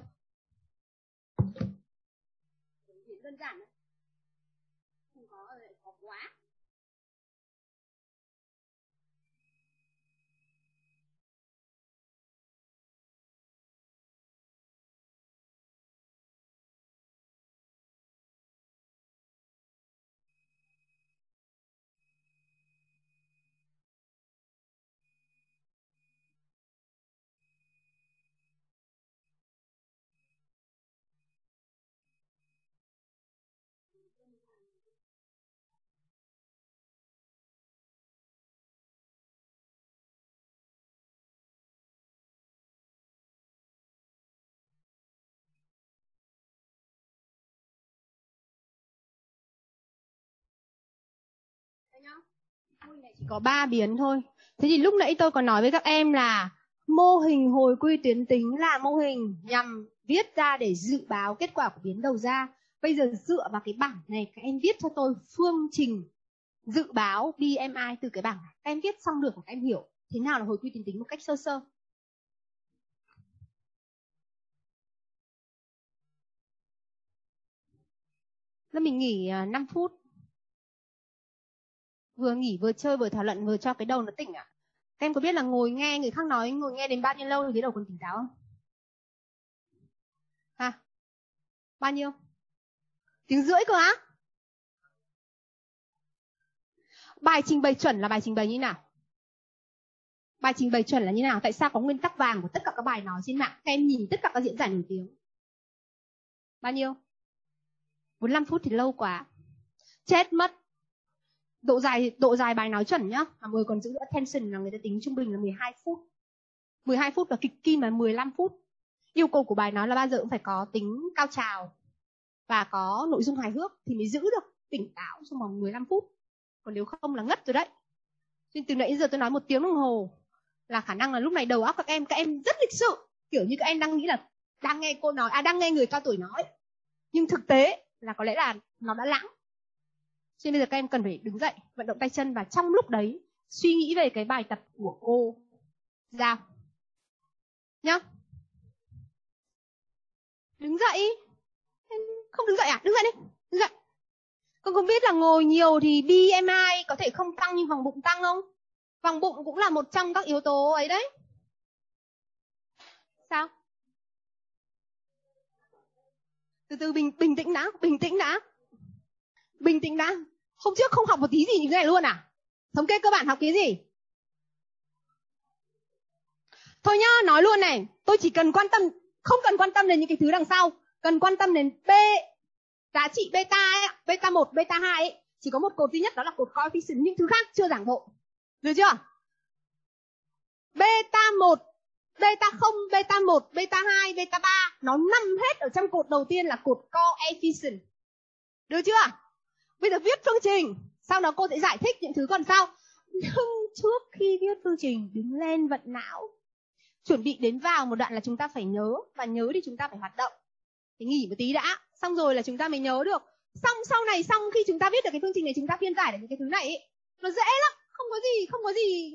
Chỉ có 3 biến thôi. Thế thì lúc nãy tôi còn nói với các em là mô hình hồi quy tuyến tính là mô hình nhằm viết ra để dự báo kết quả của biến đầu ra. Bây giờ dựa vào cái bảng này, các em viết cho tôi phương trình dự báo BMI từ cái bảng này. Các em viết xong được các em hiểu thế nào là hồi quy tuyến tính một cách sơ sơ. Rồi mình nghỉ à, 5 phút. Vừa nghỉ vừa chơi, vừa thảo luận, vừa cho cái đầu nó tỉnh ạ. À? Các em có biết là ngồi nghe người khác nói, ngồi nghe đến bao nhiêu lâu thì cái đầu còn tỉnh táo không? Hả? Bao nhiêu? Tiếng rưỡi cơ á? Bài trình bày chuẩn là bài trình bày như nào? Bài trình bày chuẩn là như nào? Tại sao có nguyên tắc vàng của tất cả các bài nói trên mạng? Các em nhìn tất cả các diễn giải nổi tiếng. Bao nhiêu? 45 phút thì lâu quá. Chết mất. Độ dài độ dài bài nói chuẩn nhá. Mà người còn giữ attention là người ta tính trung bình là 12 phút. 12 phút và kịch kim là 15 phút. Yêu cầu của bài nói là bao giờ cũng phải có tính cao trào và có nội dung hài hước thì mới giữ được tỉnh táo trong vòng 15 phút. Còn nếu không là ngất rồi đấy. Nên từ nãy giờ tôi nói một tiếng đồng hồ là khả năng là lúc này đầu óc các em các em rất lịch sự kiểu như các em đang nghĩ là đang nghe cô nói à đang nghe người cao tuổi nói nhưng thực tế là có lẽ là nó đã lãng cho nên bây giờ các em cần phải đứng dậy, vận động tay chân và trong lúc đấy suy nghĩ về cái bài tập của cô giao. Nhá. Đứng dậy. Không đứng dậy à? Đứng dậy đi. Đứng dậy. Con không biết là ngồi nhiều thì BMI có thể không tăng nhưng vòng bụng tăng không? Vòng bụng cũng là một trong các yếu tố ấy đấy. Sao? Từ từ, bình bình tĩnh đã, bình tĩnh đã bình tĩnh đã. Hôm trước không học một tí gì như thế này luôn à? Thống kê cơ bản học cái gì? Thôi nhá nói luôn này. Tôi chỉ cần quan tâm không cần quan tâm đến những cái thứ đằng sau. Cần quan tâm đến b giá trị beta ấy, beta 1, beta 2 ấy, chỉ có một cột duy nhất đó là cột coefficient những thứ khác chưa giảng bộ. Được chưa? Beta 1 beta 0, beta 1, beta 2, beta 3 nó nằm hết ở trong cột đầu tiên là cột coefficient. Được chưa? Bây giờ viết phương trình, sau đó cô sẽ giải thích những thứ còn sau. Nhưng trước khi viết phương trình đứng lên vận não. Chuẩn bị đến vào một đoạn là chúng ta phải nhớ và nhớ thì chúng ta phải hoạt động. Thì nghỉ một tí đã, xong rồi là chúng ta mới nhớ được. Xong sau này xong khi chúng ta viết được cái phương trình này chúng ta phiên giải được những cái thứ này ấy, nó dễ lắm, không có gì, không có gì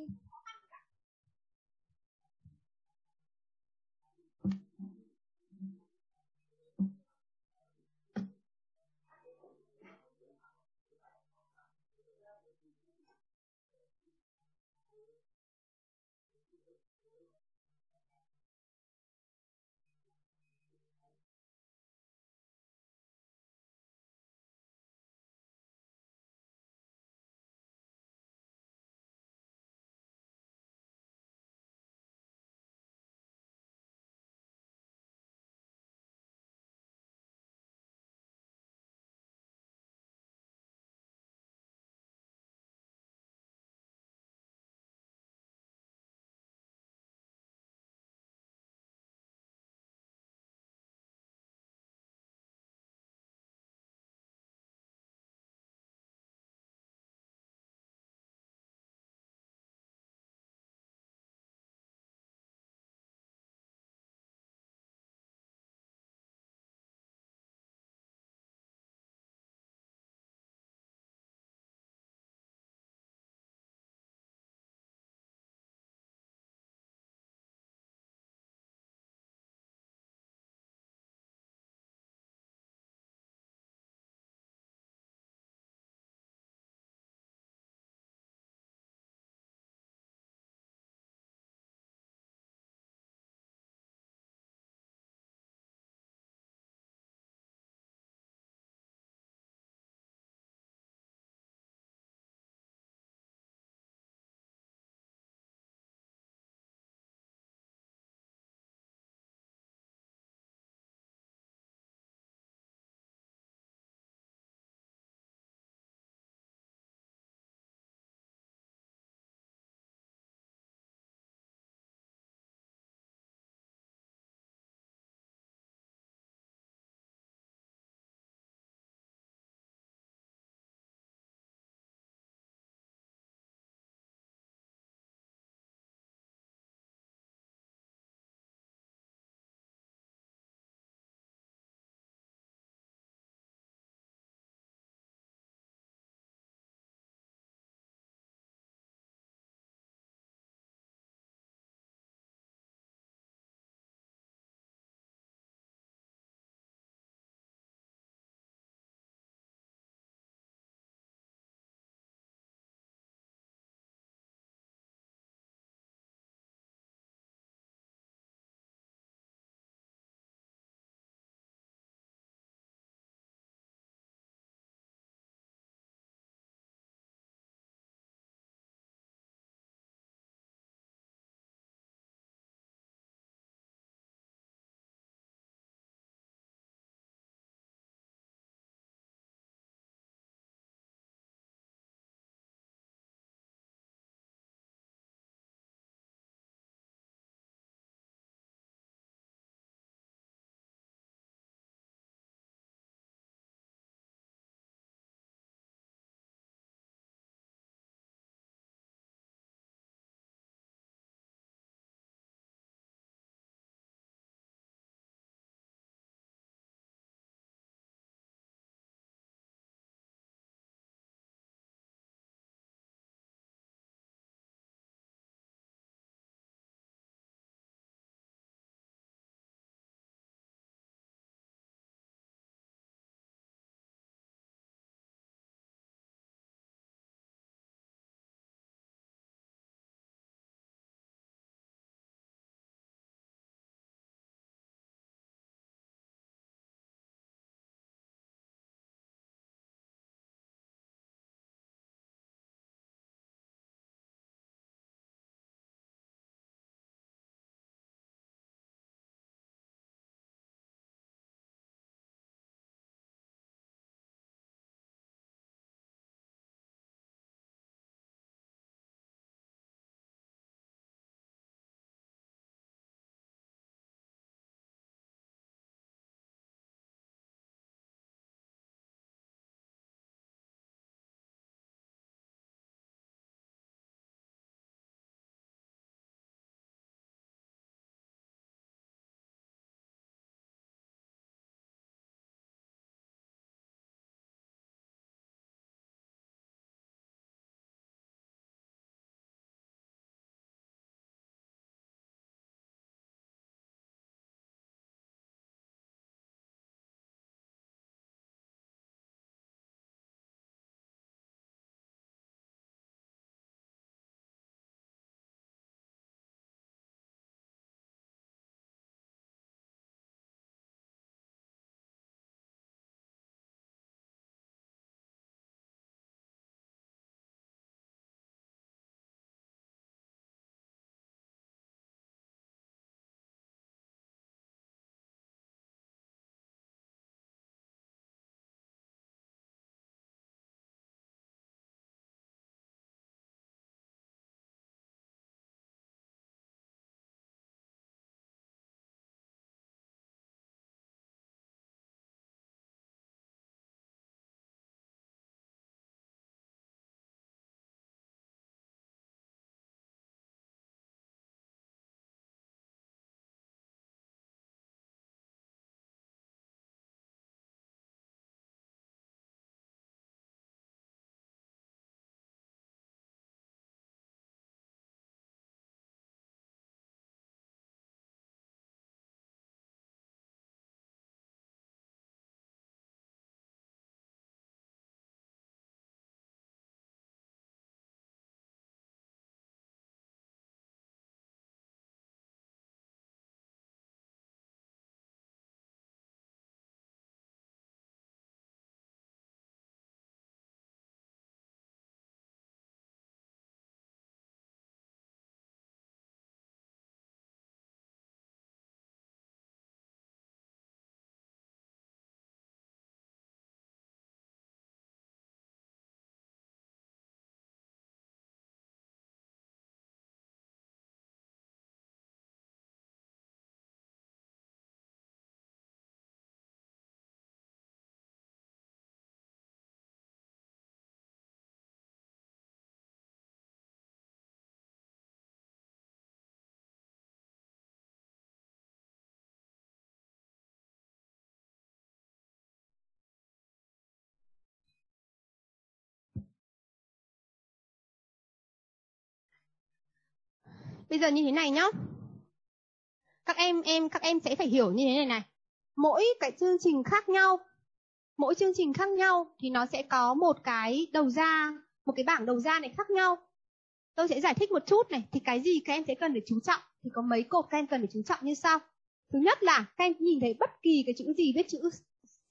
bây giờ như thế này nhá. Các em em, các em sẽ phải hiểu như thế này này. Mỗi cái chương trình khác nhau, mỗi chương trình khác nhau thì nó sẽ có một cái đầu ra, một cái bảng đầu ra này khác nhau. Tôi sẽ giải thích một chút này. Thì cái gì các em sẽ cần phải chú trọng? Thì có mấy cột các em cần phải chú trọng như sau. Thứ nhất là các em nhìn thấy bất kỳ cái chữ gì viết chữ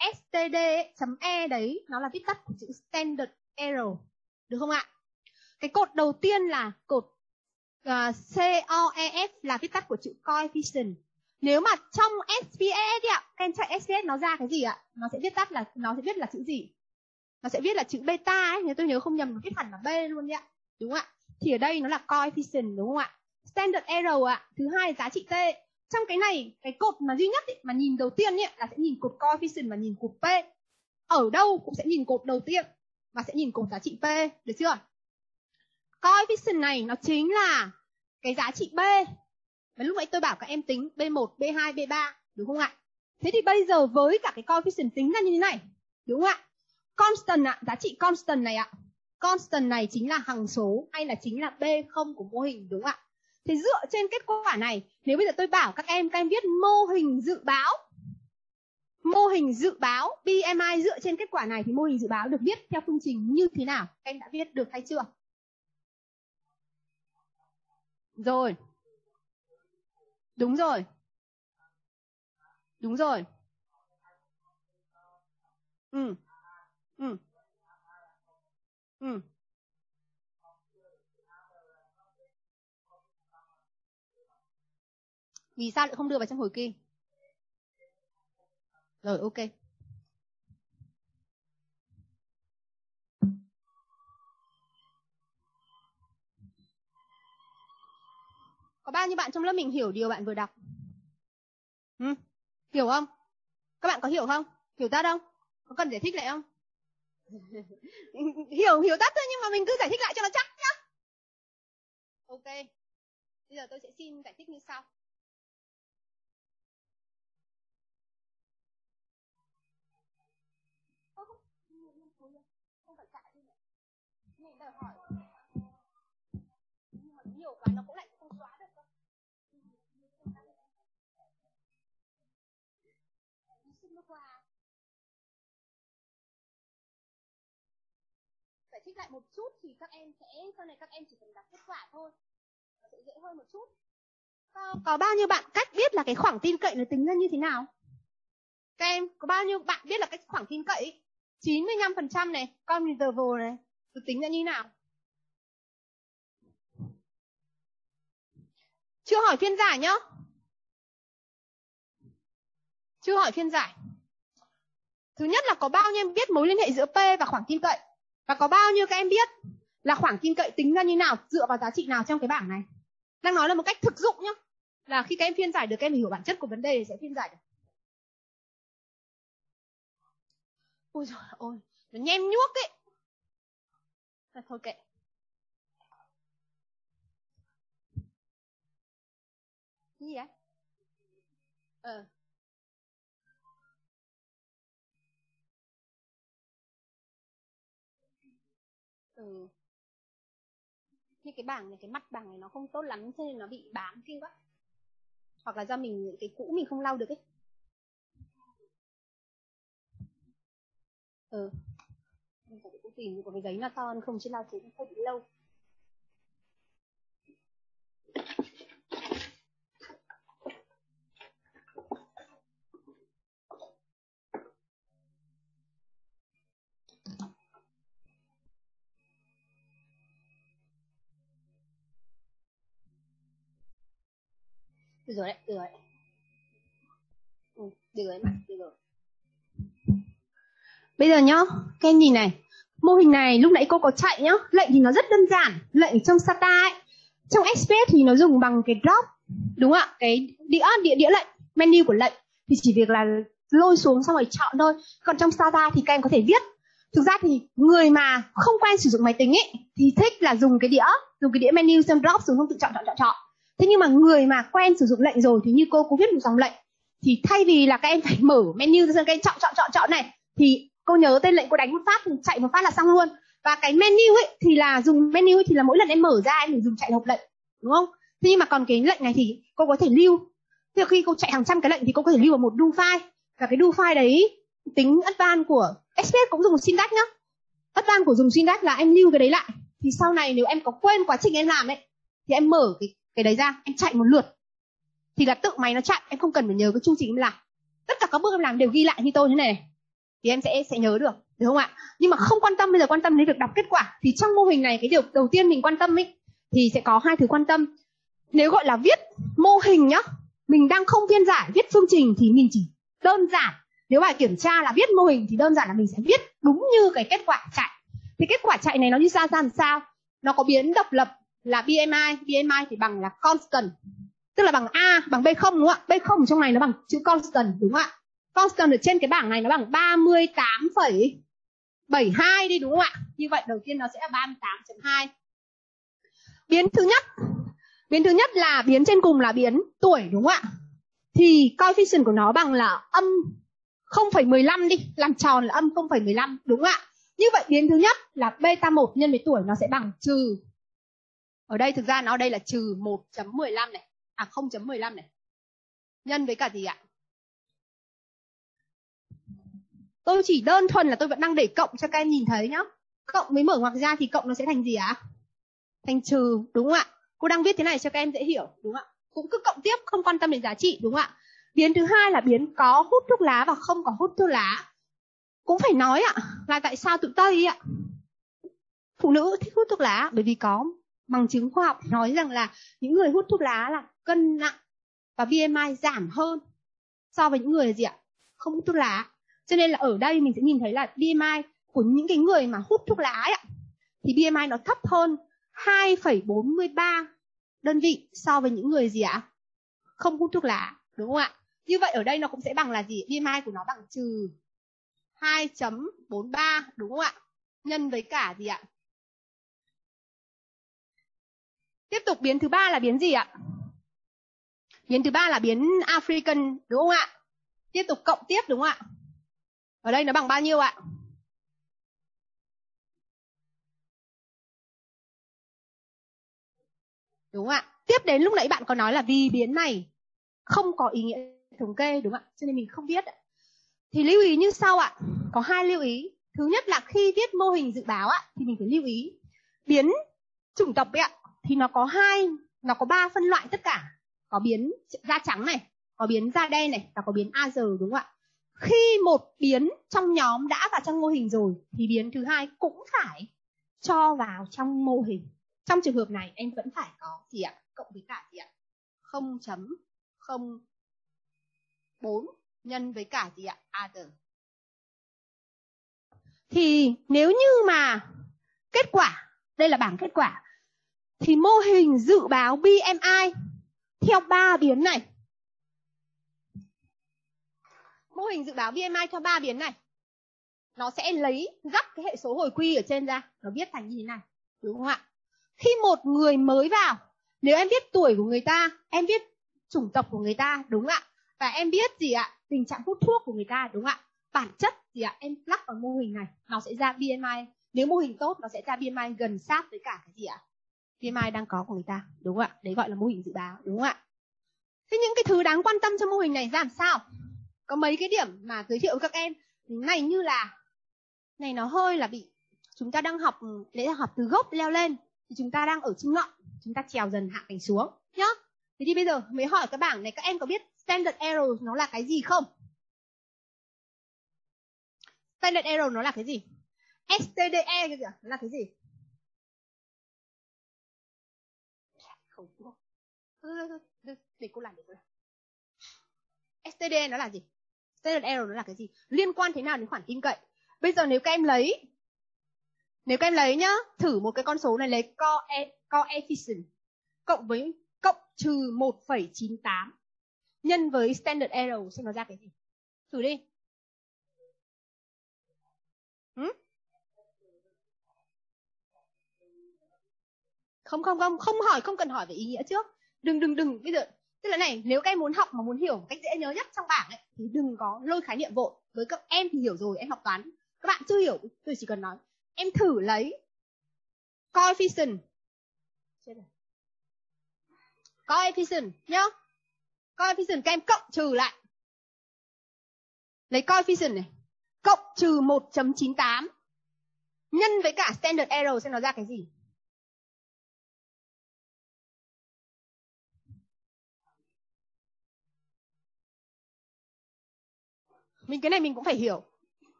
std chấm e đấy, nó là viết tắt của chữ standard error. Được không ạ? Cái cột đầu tiên là cột Ờ, uh, COEF là viết tắt của chữ coefficient. Nếu mà trong SPS ạ các em chạy SPS nó ra cái gì ạ? Nó sẽ viết tắt là nó sẽ viết là chữ gì? Nó sẽ viết là chữ beta ấy nếu tôi nhớ không nhầm nó viết hẳn là B luôn đấy ạ. Đúng ạ? Thì ở đây nó là coefficient đúng không ạ? Standard error ạ thứ hai là giá trị t. Trong cái này cái cột mà duy nhất ý, mà nhìn đầu tiên ý, là sẽ nhìn cột coefficient và nhìn cột p. Ở đâu cũng sẽ nhìn cột đầu tiên và sẽ nhìn cột giá trị p được chưa? Coefficient này, nó chính là cái giá trị b. Và lúc nãy tôi bảo các em tính b1 b2 b3 đúng không ạ? Thế thì bây giờ với cả cái coefficient tính ra như thế này, đúng không ạ? Constant ạ, giá trị constant này ạ. Constant này chính là hằng số hay là chính là b0 của mô hình, đúng không ạ? Thì dựa trên kết quả này, nếu bây giờ tôi bảo các em các em viết mô hình dự báo, mô hình dự báo BMI dựa trên kết quả này thì mô hình dự báo được viết theo phương trình như thế nào? Các em đã viết được hay chưa? Rồi. Đúng rồi. Đúng rồi. Ừ. Ừ. Ừ. Vì sao lại không đưa vào trong hồi kỳ rồi, ok. Có bao nhiêu bạn trong lớp mình hiểu điều bạn vừa đọc? Ừ? hiểu không? Các bạn có hiểu không? Hiểu tắt không? Có cần giải thích lại không? [laughs] Hiểu hiểu tắt thôi, nhưng mà mình cứ giải thích lại cho nó chắc nhá. Ok, bây giờ tôi sẽ xin giải thích như sau. Không phải chạy đi này đòi hỏi. Giải thích lại một chút thì các em sẽ sau này các em chỉ cần đọc kết quả thôi. Nó sẽ dễ hơn một chút. Có, có bao nhiêu bạn cách biết là cái khoảng tin cậy nó tính ra như thế nào? Các em có bao nhiêu bạn biết là cái khoảng tin cậy? 95% này con interval này được tính ra như nào? Chưa hỏi phiên giải nhá. Chưa hỏi phiên giải. Thứ nhất là có bao nhiêu em biết mối liên hệ giữa p và khoảng tin cậy? Và có bao nhiêu các em biết là khoảng tin cậy tính ra như nào dựa vào giá trị nào trong cái bảng này? Đang nói là một cách thực dụng nhá. Là khi các em phiên giải được các em hiểu bản chất của vấn đề thì sẽ phiên giải được. Ôi trời ơi nó nhem nhuốc ấy. À, thôi kệ. Gì vậy ờ. Ừ. Như cái bảng này, cái mặt bảng này nó không tốt lắm cho nên nó bị bám kinh quá. Hoặc là do mình cái cũ mình không lau được ấy. Ừ. Mình phải cũng tìm có cái giấy nó to, không chứ lau chữ hơi bị lâu. Được rồi đấy được rồi. Ừ, được rồi mà được rồi. Bây giờ nhá các em nhìn này. Mô hình này lúc nãy cô có chạy nhá lệnh thì nó rất đơn giản. Lệnh trong SATA ấy. Trong Express thì nó dùng bằng cái drop đúng không ạ? Cái đĩa đĩa đĩa lệnh menu của lệnh. Thì chỉ việc là lôi xuống xong rồi chọn thôi. Còn trong SATA thì các em có thể viết. Thực ra thì người mà không quen sử dụng máy tính ấy thì thích là dùng cái đĩa dùng cái đĩa menu xem drop xuống không tự chọn chọn chọn chọn thế nhưng mà người mà quen sử dụng lệnh rồi thì như cô có viết một dòng lệnh, thì thay vì là các em phải mở menu ra các em chọn chọn chọn chọn này, thì cô nhớ tên lệnh cô đánh một phát, chạy một phát là xong luôn. Và cái menu ấy thì là dùng menu ấy thì là mỗi lần em mở ra em phải dùng chạy hộp lệnh, đúng không? Thế nhưng mà còn cái lệnh này thì cô có thể lưu. Thì khi cô chạy hàng trăm cái lệnh thì cô có thể lưu vào một do file và cái do file đấy, tính advan của Express cũng dùng syntax nhá. Advan của dùng syntax là em lưu cái đấy lại. Thì sau này nếu em có quên quá trình em làm ấy, thì em mở cái cái đấy ra, em chạy một lượt. Thì là tự máy nó chạy, em không cần phải nhớ cái chu trình em làm. Tất cả các bước em làm đều ghi lại như tôi như này. Thì em sẽ sẽ nhớ được được không ạ? Nhưng mà không quan tâm, bây giờ quan tâm đến việc đọc kết quả. Thì trong mô hình này, cái điều đầu tiên mình quan tâm ấy thì sẽ có hai thứ quan tâm. Nếu gọi là viết mô hình nhá, mình đang không viên giải, viết phương trình thì mình chỉ đơn giản. Nếu bài kiểm tra là viết mô hình thì đơn giản là mình sẽ viết đúng như cái kết quả chạy. Thì kết quả chạy này nó như sao ra làm sao? Nó có biến độc lập là BMI BMI thì bằng là constant. Tức là bằng A bằng B0 đúng không ạ? B0 trong này nó bằng chữ constant đúng không ạ? Constant ở trên cái bảng này nó bằng 38,72 đi đúng không ạ? Như vậy đầu tiên nó sẽ là 38.2 biến thứ nhất biến thứ nhất là biến trên cùng là biến tuổi đúng không ạ? Thì coefficient của nó bằng là âm 0,15 đi làm tròn là âm 0,15 đúng không ạ? Như vậy biến thứ nhất là beta 1 nhân với tuổi nó sẽ bằng trừ ở đây thực ra nó đây là trừ 1.15 này. À 0.15 này. Nhân với cả gì ạ? Tôi chỉ đơn thuần là tôi vẫn đang để cộng cho các em nhìn thấy nhá. Cộng mới mở ngoặc ra thì cộng nó sẽ thành gì ạ? Thành trừ, đúng không ạ? Cô đang viết thế này cho các em dễ hiểu, đúng không ạ? Cũng cứ cộng tiếp, không quan tâm đến giá trị, đúng không ạ? Biến thứ hai là biến có hút thuốc lá và không có hút thuốc lá. Cũng phải nói ạ, là tại sao tụi tây ạ? Phụ nữ thích hút thuốc lá bởi vì có bằng chứng khoa học nói rằng là những người hút thuốc lá là cân nặng và BMI giảm hơn so với những người gì ạ? Không hút thuốc lá. Cho nên là ở đây mình sẽ nhìn thấy là BMI của những cái người mà hút thuốc lá ấy, thì BMI nó thấp hơn 2,43 đơn vị so với những người gì ạ? Không hút thuốc lá đúng không ạ? Như vậy ở đây nó cũng sẽ bằng là gì? BMI của nó bằng trừ 2.43 đúng không ạ? Nhân với cả gì ạ? Tiếp tục biến thứ ba là biến gì ạ? Biến thứ ba là biến African, đúng không ạ? Tiếp tục cộng tiếp, đúng không ạ? Ở đây nó bằng bao nhiêu ạ? Đúng không ạ? Tiếp đến lúc nãy bạn có nói là vì biến này không có ý nghĩa thống kê, đúng không ạ? Cho nên mình không biết ạ. Thì lưu ý như sau ạ. Có hai lưu ý. Thứ nhất là khi viết mô hình dự báo ạ, thì mình phải lưu ý. Biến chủng tộc ấy ạ thì nó có hai, nó có ba phân loại tất cả. Có biến da trắng này, có biến da đen này và có biến a giờ đúng không ạ? Khi một biến trong nhóm đã vào trong mô hình rồi thì biến thứ hai cũng phải cho vào trong mô hình. Trong trường hợp này anh vẫn phải có gì ạ? Cộng với cả gì ạ? 0.04 nhân với cả gì ạ? A giờ. thì nếu như mà kết quả, đây là bảng kết quả thì mô hình dự báo BMI theo ba biến này. Mô hình dự báo BMI theo ba biến này. Nó sẽ lấy gấp cái hệ số hồi quy ở trên ra. Nó viết thành như thế này? Đúng không ạ? Khi một người mới vào, nếu em biết tuổi của người ta, em biết chủng tộc của người ta, đúng ạ? Và em biết gì ạ? Tình trạng hút thuốc của người ta, đúng ạ? Bản chất gì ạ? Em lắp vào mô hình này. Nó sẽ ra BMI nếu mô hình tốt, nó sẽ ra BMI gần sát với cả cái gì ạ? PMI đang có của người ta, đúng không ạ? Đấy gọi là mô hình dự báo, đúng không ạ? Thế những cái thứ đáng quan tâm trong mô hình này ra làm sao? Có mấy cái điểm mà giới thiệu với các em. Này như là, này nó hơi là bị, chúng ta đang học lễ học từ gốc leo lên, thì chúng ta đang ở trên ngọn, chúng ta trèo dần hạ cánh xuống, nhá. Thế thì bây giờ mới hỏi các bảng này, các em có biết standard error nó là cái gì không? Standard error nó là cái gì? STDE cái nó là cái gì? Không để cô làm để cô làm. STD nó là gì? Standard error nó là cái gì? Liên quan thế nào đến khoản tin cậy? Bây giờ nếu các em lấy nếu các em lấy nhá thử một cái con số này lấy co e, coefficient cộng với cộng trừ 1,98 nhân với standard error xem nó ra cái gì. Thử đi. Không không không không hỏi, không cần hỏi về ý nghĩa trước. Đừng đừng đừng, bây giờ, tức là này, nếu các em muốn học mà muốn hiểu một cách dễ nhớ nhất trong bảng ấy, thì đừng có lôi khái niệm vội. Với các em thì hiểu rồi, em học toán. Các bạn chưa hiểu, tôi chỉ cần nói, em thử lấy coefficient. Coefficient nhá coefficient các em cộng trừ lại. Lấy coefficient này. Cộng trừ 1.98 nhân với cả standard error xem nó ra cái gì. Mình cái này mình cũng phải hiểu.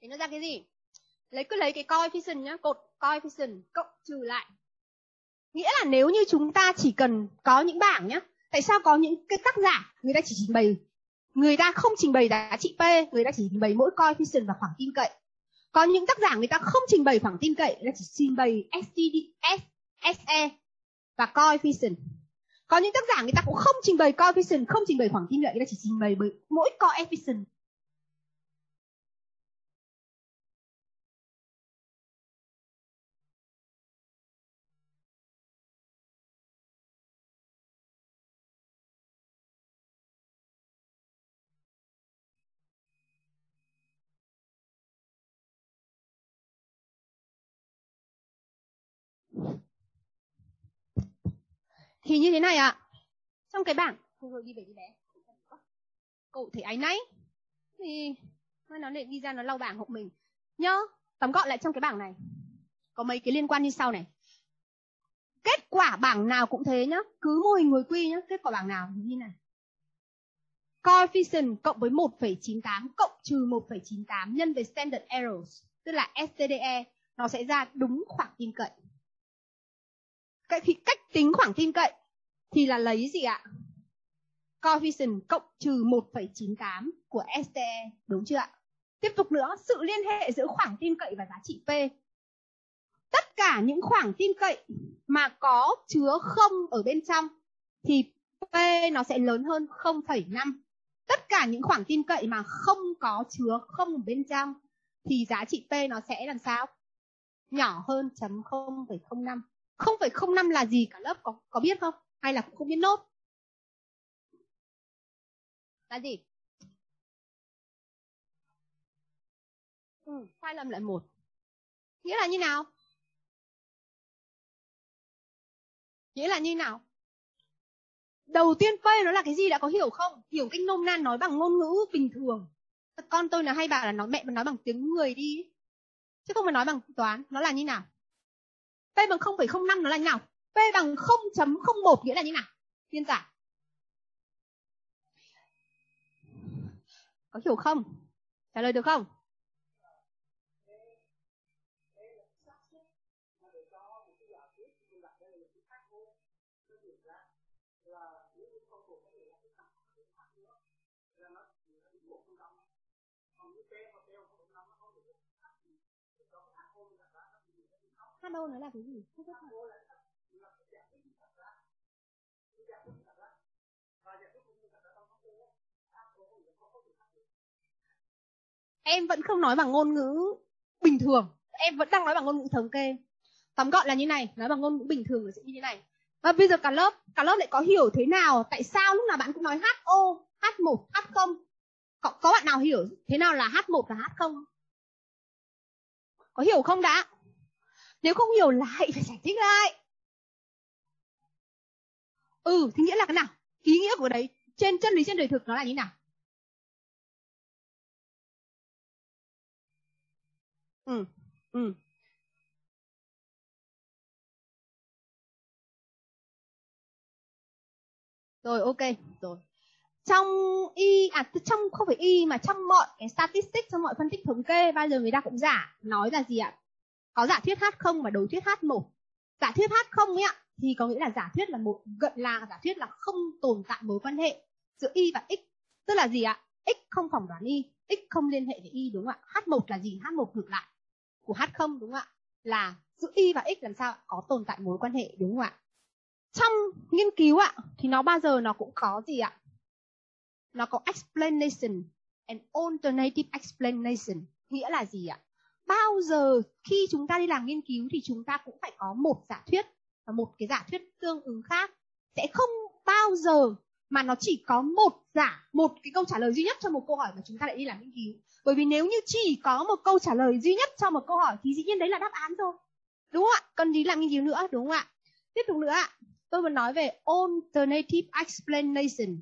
Thì nó ra cái gì? Lấy cứ lấy cái coefficient nhá cột coefficient cộng trừ lại. Nghĩa là nếu như chúng ta chỉ cần có những bảng nhá tại sao có những cái tác giả người ta chỉ trình bày người ta không trình bày giá trị p người ta chỉ trình bày mỗi coefficient và khoảng tin cậy. Có những tác giả người ta không trình bày khoảng tin cậy người ta chỉ trình bày STD, S, SE và coefficient có những tác giả người ta cũng không trình bày coefficient không trình bày khoảng tin cậy người ta chỉ trình bày bởi mỗi coefficient thì như thế này ạ. À. trong cái bảng. Thôi rồi đi về đi bé. Cậu thấy áy nấy thì nó lại đi ra nó lau bảng hộ mình. Nhớ tóm gọn lại trong cái bảng này. Có mấy cái liên quan như sau này. Kết quả bảng nào cũng thế nhá. Cứ mô hình người quy nhá. Kết quả bảng nào như này. Coefficient cộng với 1,98 cộng trừ 1,98 nhân với standard errors tức là STDE nó sẽ ra đúng khoảng tin cậy cái thì cách tính khoảng tin cậy thì là lấy gì ạ? Coefficient cộng trừ 1,98 của STE, đúng chưa ạ? Tiếp tục nữa, sự liên hệ giữa khoảng tin cậy và giá trị P. Tất cả những khoảng tin cậy mà có chứa không ở bên trong thì P nó sẽ lớn hơn 0,5. Tất cả những khoảng tin cậy mà không có chứa không ở bên trong thì giá trị P nó sẽ làm sao? Nhỏ hơn chấm 0,05. 0,05 là gì cả lớp có có biết không? Hay là cũng không biết nốt? Là gì? Ừ, sai lầm lại một. Nghĩa là như nào? Nghĩa là như nào? Đầu tiên P nó là cái gì đã có hiểu không? Hiểu cách nôm nan nói bằng ngôn ngữ bình thường. Con tôi là hay bảo là nói mẹ mà nói bằng tiếng người đi. Chứ không phải nói bằng toán. Nó là như nào? P bằng 0,05 nó là như nào? P bằng 0.01 nghĩa là như nào? Tiên giả. Có hiểu không? Trả lời được không? HO nó là cái gì? Không biết Em vẫn không nói bằng ngôn ngữ bình thường. Em vẫn đang nói bằng ngôn ngữ thống kê. Tóm gọn là như này, nói bằng ngôn ngữ bình thường sẽ như thế này. Và bây giờ cả lớp, cả lớp lại có hiểu thế nào, tại sao lúc nào bạn cũng nói HO, H1, H0. Có, có bạn nào hiểu thế nào là H1 và H0? Có hiểu không đã? Nếu không hiểu lại phải giải thích lại. Ừ, thì nghĩa là cái nào? Ý nghĩa của đấy trên chân lý trên đời thực nó là như nào? Ừ, ừ. Rồi ok, rồi. Trong y à trong không phải y mà trong mọi cái statistics trong mọi phân tích thống kê bao giờ người ta cũng giả nói là gì ạ? Có giả thuyết H0 và đối thuyết H1. Giả thuyết H0 ấy ạ thì có nghĩa là giả thuyết là một gần là giả thuyết là không tồn tại mối quan hệ giữa y và x. Tức là gì ạ? x không phỏng đoán y, x không liên hệ với y đúng không ạ? H1 là gì? H1 ngược lại của H0 đúng không ạ? Là giữa y và x làm sao có tồn tại mối quan hệ đúng không ạ? Trong nghiên cứu ạ thì nó bao giờ nó cũng có gì ạ? Nó có explanation and alternative explanation nghĩa là gì ạ? Bao giờ khi chúng ta đi làm nghiên cứu thì chúng ta cũng phải có một giả thuyết và một cái giả thuyết tương ứng khác. Sẽ không bao giờ mà nó chỉ có một giả, một cái câu trả lời duy nhất cho một câu hỏi mà chúng ta lại đi làm nghiên cứu. Bởi vì nếu như chỉ có một câu trả lời duy nhất cho một câu hỏi thì dĩ nhiên đấy là đáp án thôi. Đúng không ạ? Cần đi làm nghiên cứu nữa? Đúng không ạ? Tiếp tục nữa ạ. Tôi muốn nói về alternative explanation.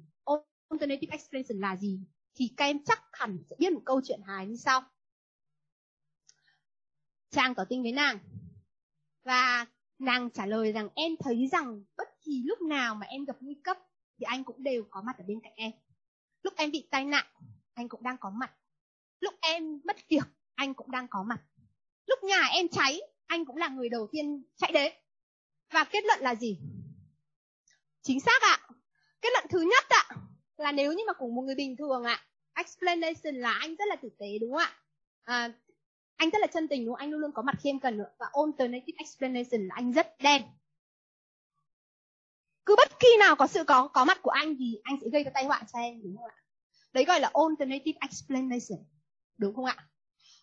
Alternative explanation là gì? Thì các em chắc hẳn sẽ biết một câu chuyện hài như sau. Trang tỏ tình với nàng và nàng trả lời rằng em thấy rằng bất kỳ lúc nào mà em gặp nguy cấp thì anh cũng đều có mặt ở bên cạnh em. Lúc em bị tai nạn, anh cũng đang có mặt. Lúc em mất việc, anh cũng đang có mặt. Lúc nhà em cháy, anh cũng là người đầu tiên chạy đến. Và kết luận là gì? Chính xác ạ. Kết luận thứ nhất ạ là nếu như mà của một người bình thường ạ, explanation là anh rất là tử tế đúng không ạ? À, anh rất là chân tình đúng không? Anh luôn luôn có mặt khi em cần nữa. Và alternative explanation là anh rất đen. Cứ bất kỳ nào có sự có có mặt của anh thì anh sẽ gây ra tai họa cho em đúng không ạ? Đấy gọi là alternative explanation. Đúng không ạ?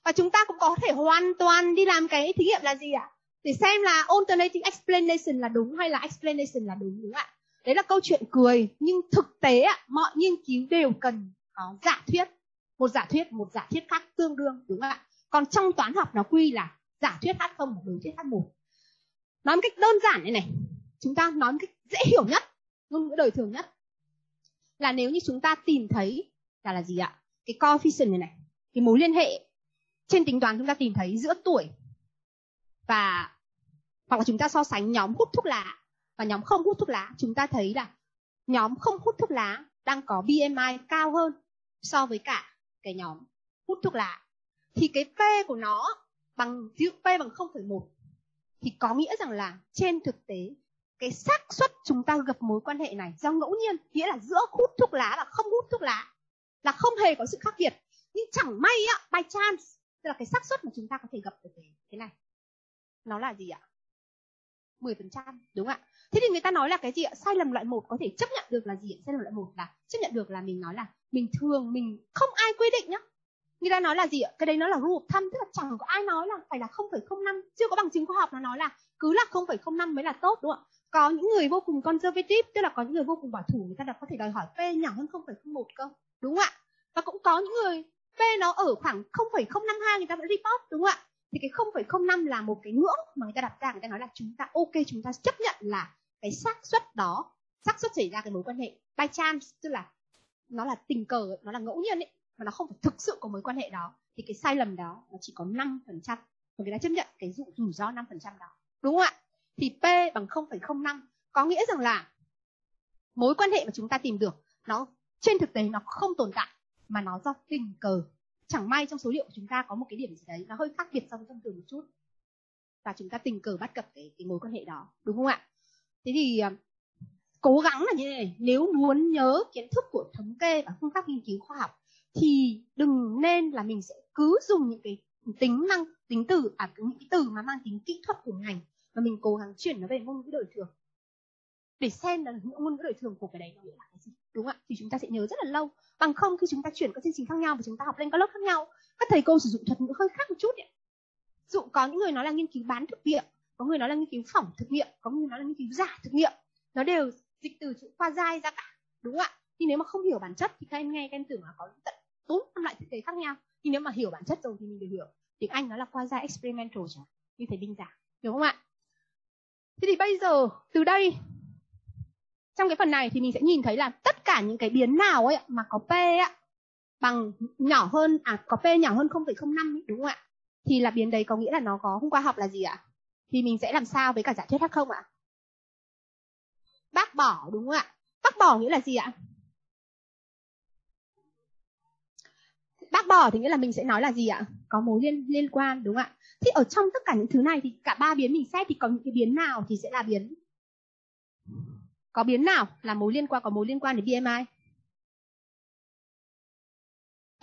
Và chúng ta cũng có thể hoàn toàn đi làm cái thí nghiệm là gì ạ? Để xem là alternative explanation là đúng hay là explanation là đúng đúng không ạ? Đấy là câu chuyện cười nhưng thực tế ạ, mọi nghiên cứu đều cần có giả thuyết. Một giả thuyết, một giả thuyết khác tương đương đúng không ạ? Còn trong toán học nó quy là giả thuyết H0 và đối thuyết H1. Nói một cách đơn giản này này, chúng ta nói một cách dễ hiểu nhất, ngôn ngữ đời thường nhất là nếu như chúng ta tìm thấy là là gì ạ? Cái coefficient này này, cái mối liên hệ trên tính toán chúng ta tìm thấy giữa tuổi và hoặc là chúng ta so sánh nhóm hút thuốc lá và nhóm không hút thuốc lá, chúng ta thấy là nhóm không hút thuốc lá đang có BMI cao hơn so với cả cái nhóm hút thuốc lá thì cái P của nó bằng ví dụ P bằng 0,1 thì có nghĩa rằng là trên thực tế cái xác suất chúng ta gặp mối quan hệ này do ngẫu nhiên nghĩa là giữa hút thuốc lá và không hút thuốc lá là không hề có sự khác biệt. Nhưng chẳng may á by chance tức là cái xác suất mà chúng ta có thể gặp được cái thế này nó là gì ạ? 10% đúng ạ? Thế thì người ta nói là cái gì ạ? Sai lầm loại một có thể chấp nhận được là gì ạ? Sai lầm loại một là chấp nhận được là mình nói là mình thường mình không ai quy định nhá người ta nói là gì ạ? Cái đấy nó là rule of thumb tức là chẳng có ai nói là phải là 0,05 chưa có bằng chứng khoa học nó nói là cứ là 0,05 mới là tốt đúng không ạ? Có những người vô cùng conservative tức là có những người vô cùng bảo thủ người ta đã có thể đòi hỏi p nhỏ hơn 0,01 cơ đúng không ạ? Và cũng có những người p nó ở khoảng 0,052 người ta vẫn report đúng không ạ? Thì cái 0,05 là một cái ngưỡng mà người ta đặt ra người ta nói là chúng ta ok chúng ta chấp nhận là cái xác suất đó xác suất xảy ra cái mối quan hệ by chance tức là nó là tình cờ nó là ngẫu nhiên ấy mà nó không phải thực sự có mối quan hệ đó. Thì cái sai lầm đó nó chỉ có 5% và người ta chấp nhận cái rủi rủi ro 5% đó. Đúng không ạ? Thì P bằng 0,05 có nghĩa rằng là mối quan hệ mà chúng ta tìm được nó trên thực tế nó không tồn tại mà nó do tình cờ. Chẳng may trong số liệu của chúng ta có một cái điểm gì đấy nó hơi khác biệt so với thông thường một chút. Và chúng ta tình cờ bắt gặp cái, cái mối quan hệ đó. Đúng không ạ? Thế thì à, cố gắng là như này. Nếu muốn nhớ kiến thức của thống kê và phương pháp nghiên cứu khoa học thì đừng nên là mình sẽ cứ dùng những cái tính năng, tính từ à những cái từ mà mang tính kỹ thuật của ngành mà mình cố gắng chuyển nó về ngôn ngữ đời thường để xem là ngôn ngữ đời thường của cái đấy nó nghĩa là cái gì, đúng không ạ? Thì chúng ta sẽ nhớ rất là lâu. Bằng không, khi chúng ta chuyển các chương trình khác nhau và chúng ta học lên các lớp khác nhau, các thầy cô sử dụng thuật ngữ hơi khác một chút ấy. dụ có những người nói là nghiên cứu bán thực nghiệm, có người nói là nghiên cứu phỏng thực nghiệm, có người nói là nghiên cứu giả thực nghiệm. Nó đều dịch từ chữ qua dai ra cả, đúng không ạ? Thì nếu mà không hiểu bản chất thì các em nghe, các em tưởng là có tận bốn năm loại thực tế khác nhau. Nhưng nếu mà hiểu bản chất rồi thì mình đều hiểu. Tiếng anh nó là qua dai experimental chẳng như thầy đinh giảng đúng không ạ? Thế thì bây giờ từ đây trong cái phần này thì mình sẽ nhìn thấy là tất cả những cái biến nào ấy mà có p ấy, bằng nhỏ hơn à có p nhỏ hơn 0,05 đúng không ạ? Thì là biến đấy có nghĩa là nó có hôm qua học là gì ạ? Thì mình sẽ làm sao với cả giả thuyết h không ạ? Bác bỏ đúng không ạ? Bác bỏ nghĩa là gì ạ? Bác bỏ thì nghĩa là mình sẽ nói là gì ạ? Có mối liên liên quan, đúng không ạ? Thì ở trong tất cả những thứ này thì cả ba biến mình xét thì có những cái biến nào thì sẽ là biến? Có biến nào là mối liên quan, có mối liên quan đến BMI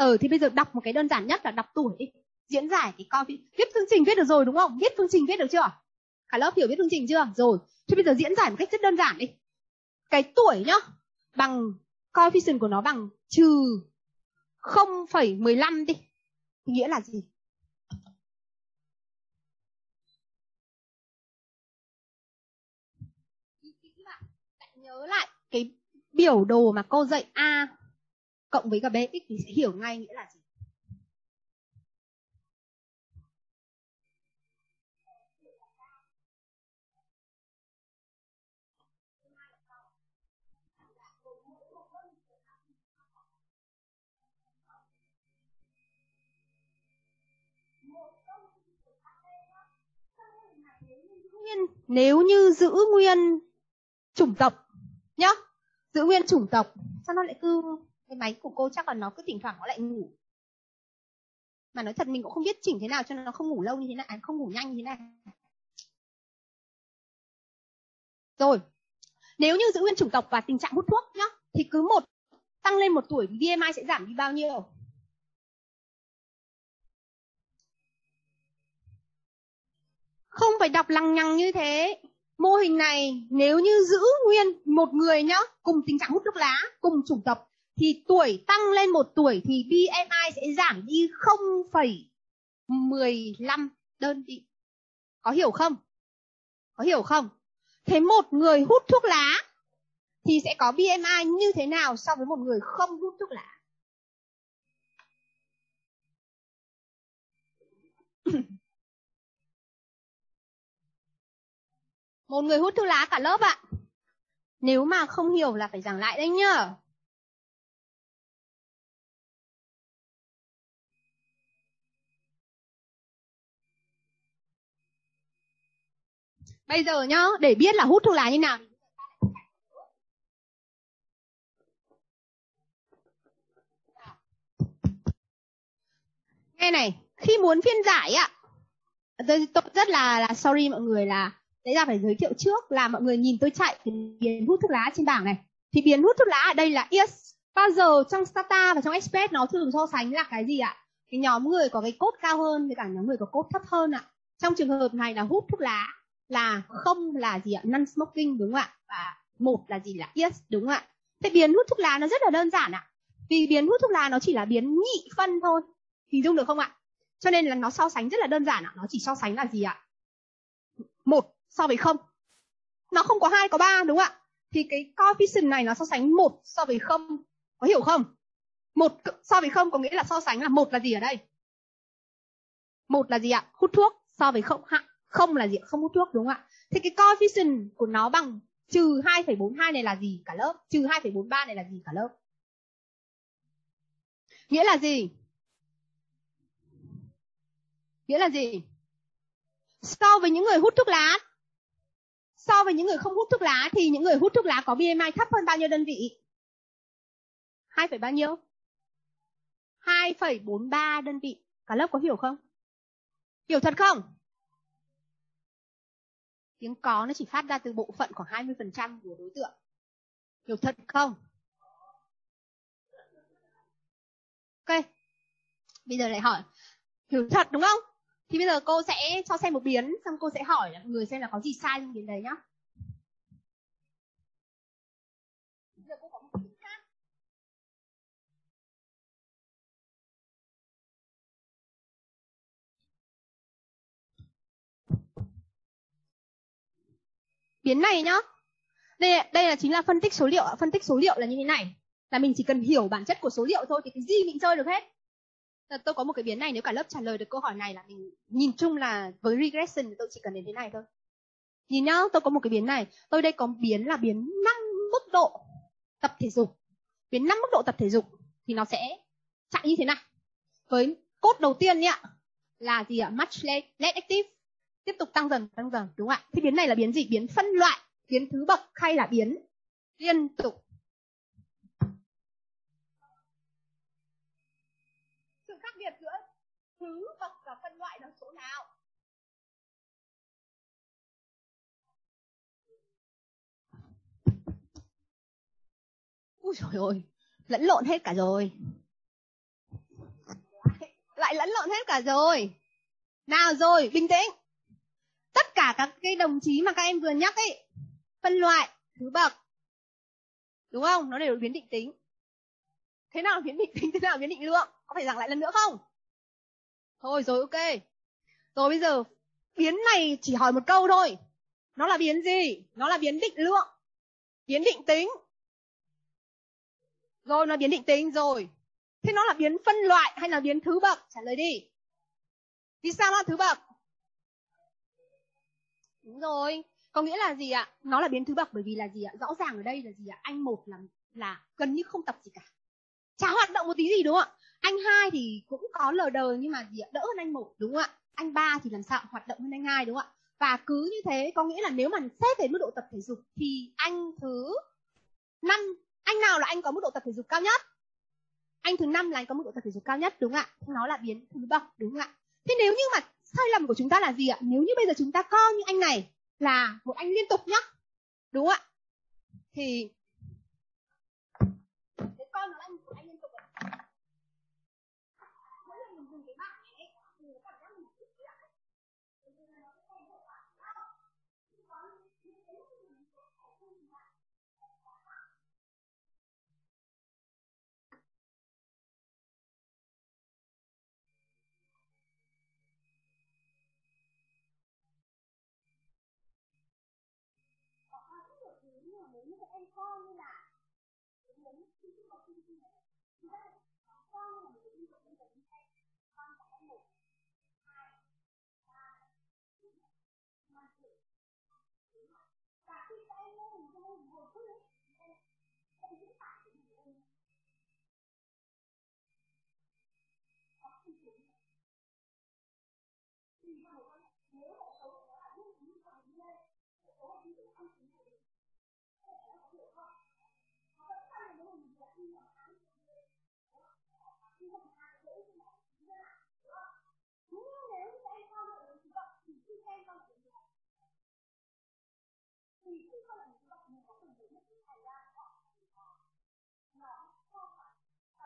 ờ ừ, thì bây giờ đọc một cái đơn giản nhất là đọc tuổi đi. Diễn giải cái coi viết phương trình viết được rồi, đúng không? Viết phương trình viết được chưa? Cả lớp hiểu viết phương trình chưa? Rồi. Thì bây giờ diễn giải một cách rất đơn giản đi. Cái tuổi nhá, bằng coefficient của nó bằng trừ 0,15 đi thì nghĩa là gì nhớ lại cái biểu đồ mà cô dạy A cộng với cả BX thì sẽ hiểu ngay nghĩa là gì. Nếu như giữ nguyên chủng tộc nhá, giữ nguyên chủng tộc, sao nó lại cứ, cái máy của cô chắc là nó cứ thỉnh thoảng nó lại ngủ. Mà nói thật mình cũng không biết chỉnh thế nào cho nó không ngủ lâu như thế này à, không ngủ nhanh như thế này. Rồi, nếu như giữ nguyên chủng tộc và tình trạng hút thuốc nhá, thì cứ một, tăng lên một tuổi BMI sẽ giảm đi bao nhiêu? Không phải đọc lằng nhằng như thế. Mô hình này nếu như giữ nguyên một người nhá, cùng tình trạng hút thuốc lá, cùng chủng tộc thì tuổi tăng lên một tuổi thì BMI sẽ giảm đi 0,15 đơn vị. Có hiểu không? Có hiểu không? Thế một người hút thuốc lá thì sẽ có BMI như thế nào so với một người không hút thuốc lá? [laughs] Một người hút thuốc lá cả lớp ạ. Nếu mà không hiểu là phải giảng lại đấy nhá. Bây giờ nhá, để biết là hút thuốc lá như nào Nghe này, khi muốn phiên giải ạ, tôi, tôi rất là là sorry mọi người là Đấy là phải giới thiệu trước là mọi người nhìn tôi chạy biến hút thuốc lá trên bảng này. Thì biến hút thuốc lá ở đây là yes. Bao giờ trong Stata và trong Express nó thường so sánh là cái gì ạ? Cái nhóm người có cái cốt cao hơn với cả nhóm người có cốt thấp hơn ạ. Trong trường hợp này là hút thuốc lá là không là gì ạ? Non smoking đúng không ạ? Và một là gì là yes đúng không ạ? Thế biến hút thuốc lá nó rất là đơn giản ạ. Vì biến hút thuốc lá nó chỉ là biến nhị phân thôi. Hình dung được không ạ? Cho nên là nó so sánh rất là đơn giản ạ. Nó chỉ so sánh là gì ạ? Một so với không? Nó không có hai có ba đúng không ạ? Thì cái coefficient này nó so sánh một so với không. Có hiểu không? Một so với không có nghĩa là so sánh là một là gì ở đây? Một là gì ạ? Hút thuốc so với không. Không là gì không hút thuốc đúng không ạ? Thì cái coefficient của nó bằng trừ 2,42 này là gì cả lớp? Trừ 2,43 này là gì cả lớp? Nghĩa là gì? Nghĩa là gì? So với những người hút thuốc lá so với những người không hút thuốc lá thì những người hút thuốc lá có BMI thấp hơn bao nhiêu đơn vị? 2, bao nhiêu? 2,43 đơn vị. Cả lớp có hiểu không? Hiểu thật không? Tiếng có nó chỉ phát ra từ bộ phận khoảng 20% của đối tượng. Hiểu thật không? Ok. Bây giờ lại hỏi. Hiểu thật đúng không? Thì bây giờ cô sẽ cho xem một biến, xong cô sẽ hỏi mọi người xem là có gì sai trong biến đấy nhá. Biến này nhá. Đây đây là chính là phân tích số liệu phân tích số liệu là như thế này. Là mình chỉ cần hiểu bản chất của số liệu thôi thì cái gì mình chơi được hết. Ờ, tôi có một cái biến này nếu cả lớp trả lời được câu hỏi này là mình nhìn chung là với regression thì tôi chỉ cần đến thế này thôi. Nhìn nhá tôi có một cái biến này. Tôi đây có biến là biến năm mức độ tập thể dục. Biến năm mức độ tập thể dục thì nó sẽ chạy như thế này. Với cốt đầu tiên nhá là gì ạ? Much less, less active. Tiếp tục tăng dần tăng dần đúng không ạ? Thì biến này là biến gì? Biến phân loại biến thứ bậc hay là biến liên tục thứ bậc và phân loại nó chỗ nào Ui trời ơi, lẫn lộn hết cả rồi. Lại lẫn lộn hết cả rồi. Nào rồi, bình tĩnh. Tất cả các cái đồng chí mà các em vừa nhắc ấy, phân loại, thứ bậc. Đúng không? Nó đều biến định tính. Thế nào biến định tính, thế nào biến định lượng? Có phải giảng lại lần nữa không? Thôi rồi, ok. Rồi bây giờ, biến này chỉ hỏi một câu thôi. Nó là biến gì? Nó là biến định lượng. Biến định tính. rồi, nó biến định tính, rồi thế nó là biến phân loại hay là biến thứ bậc trả lời đi vì sao nó là thứ bậc đúng rồi có nghĩa là gì ạ nó là biến thứ bậc bởi vì là gì ạ rõ ràng ở đây là gì ạ anh một là là gần như không tập gì cả chả hoạt động một tí gì, đúng không ạ anh hai thì cũng có lờ đờ nhưng mà gì ạ? Đỡ hơn anh một, đúng không ạ? Anh ba thì làm sao hoạt động hơn anh hai, đúng không ạ? Và cứ như thế, có nghĩa là nếu mà xét về mức độ tập thể dục thì anh thứ năm, anh nào là anh có mức độ tập thể dục cao nhất? Anh thứ năm là anh có mức độ tập thể dục cao nhất, đúng không ạ? Nó là biến thứ bậc, đúng không ạ? Thế nếu như mà sai lầm của chúng ta là gì ạ? Nếu như bây giờ chúng ta coi như anh này là một anh liên tục nhá, đúng không ạ? Thì cái con nó là một anh liên tục mỗi lần mình dùng cái bảng này ấy, thì nó cảm giác mình thích lại nếu như các em coi như là muốn khi chúng có kinh nghiệm này thì đây coi như là một cái kinh nghiệm như thế con có một hai ba bốn năm triệu và khi các em lên cho em vừa phút ấy em em cũng phải của mình em hoặc khi chuyển thì vào con nếu hệ số của bạn như như còn lên hệ số ví dụ không chính được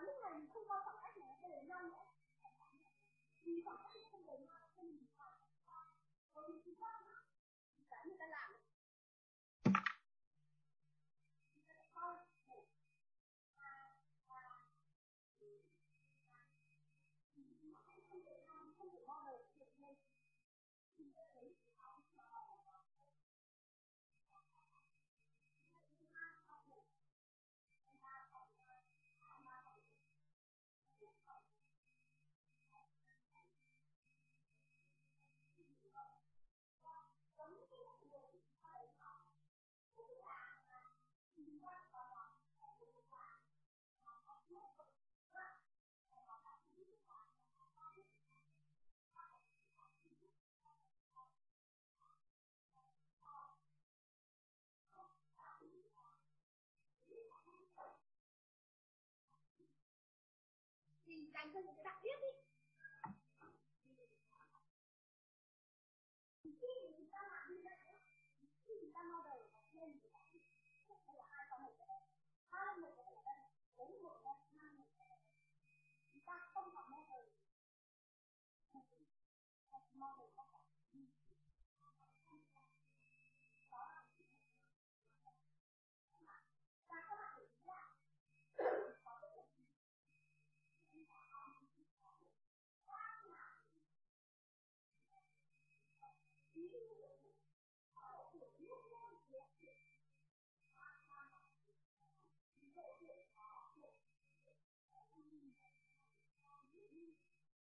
lúc này mình không có khoảng cách này để nhau nữa vì khoảng thì dành cho những cái bạn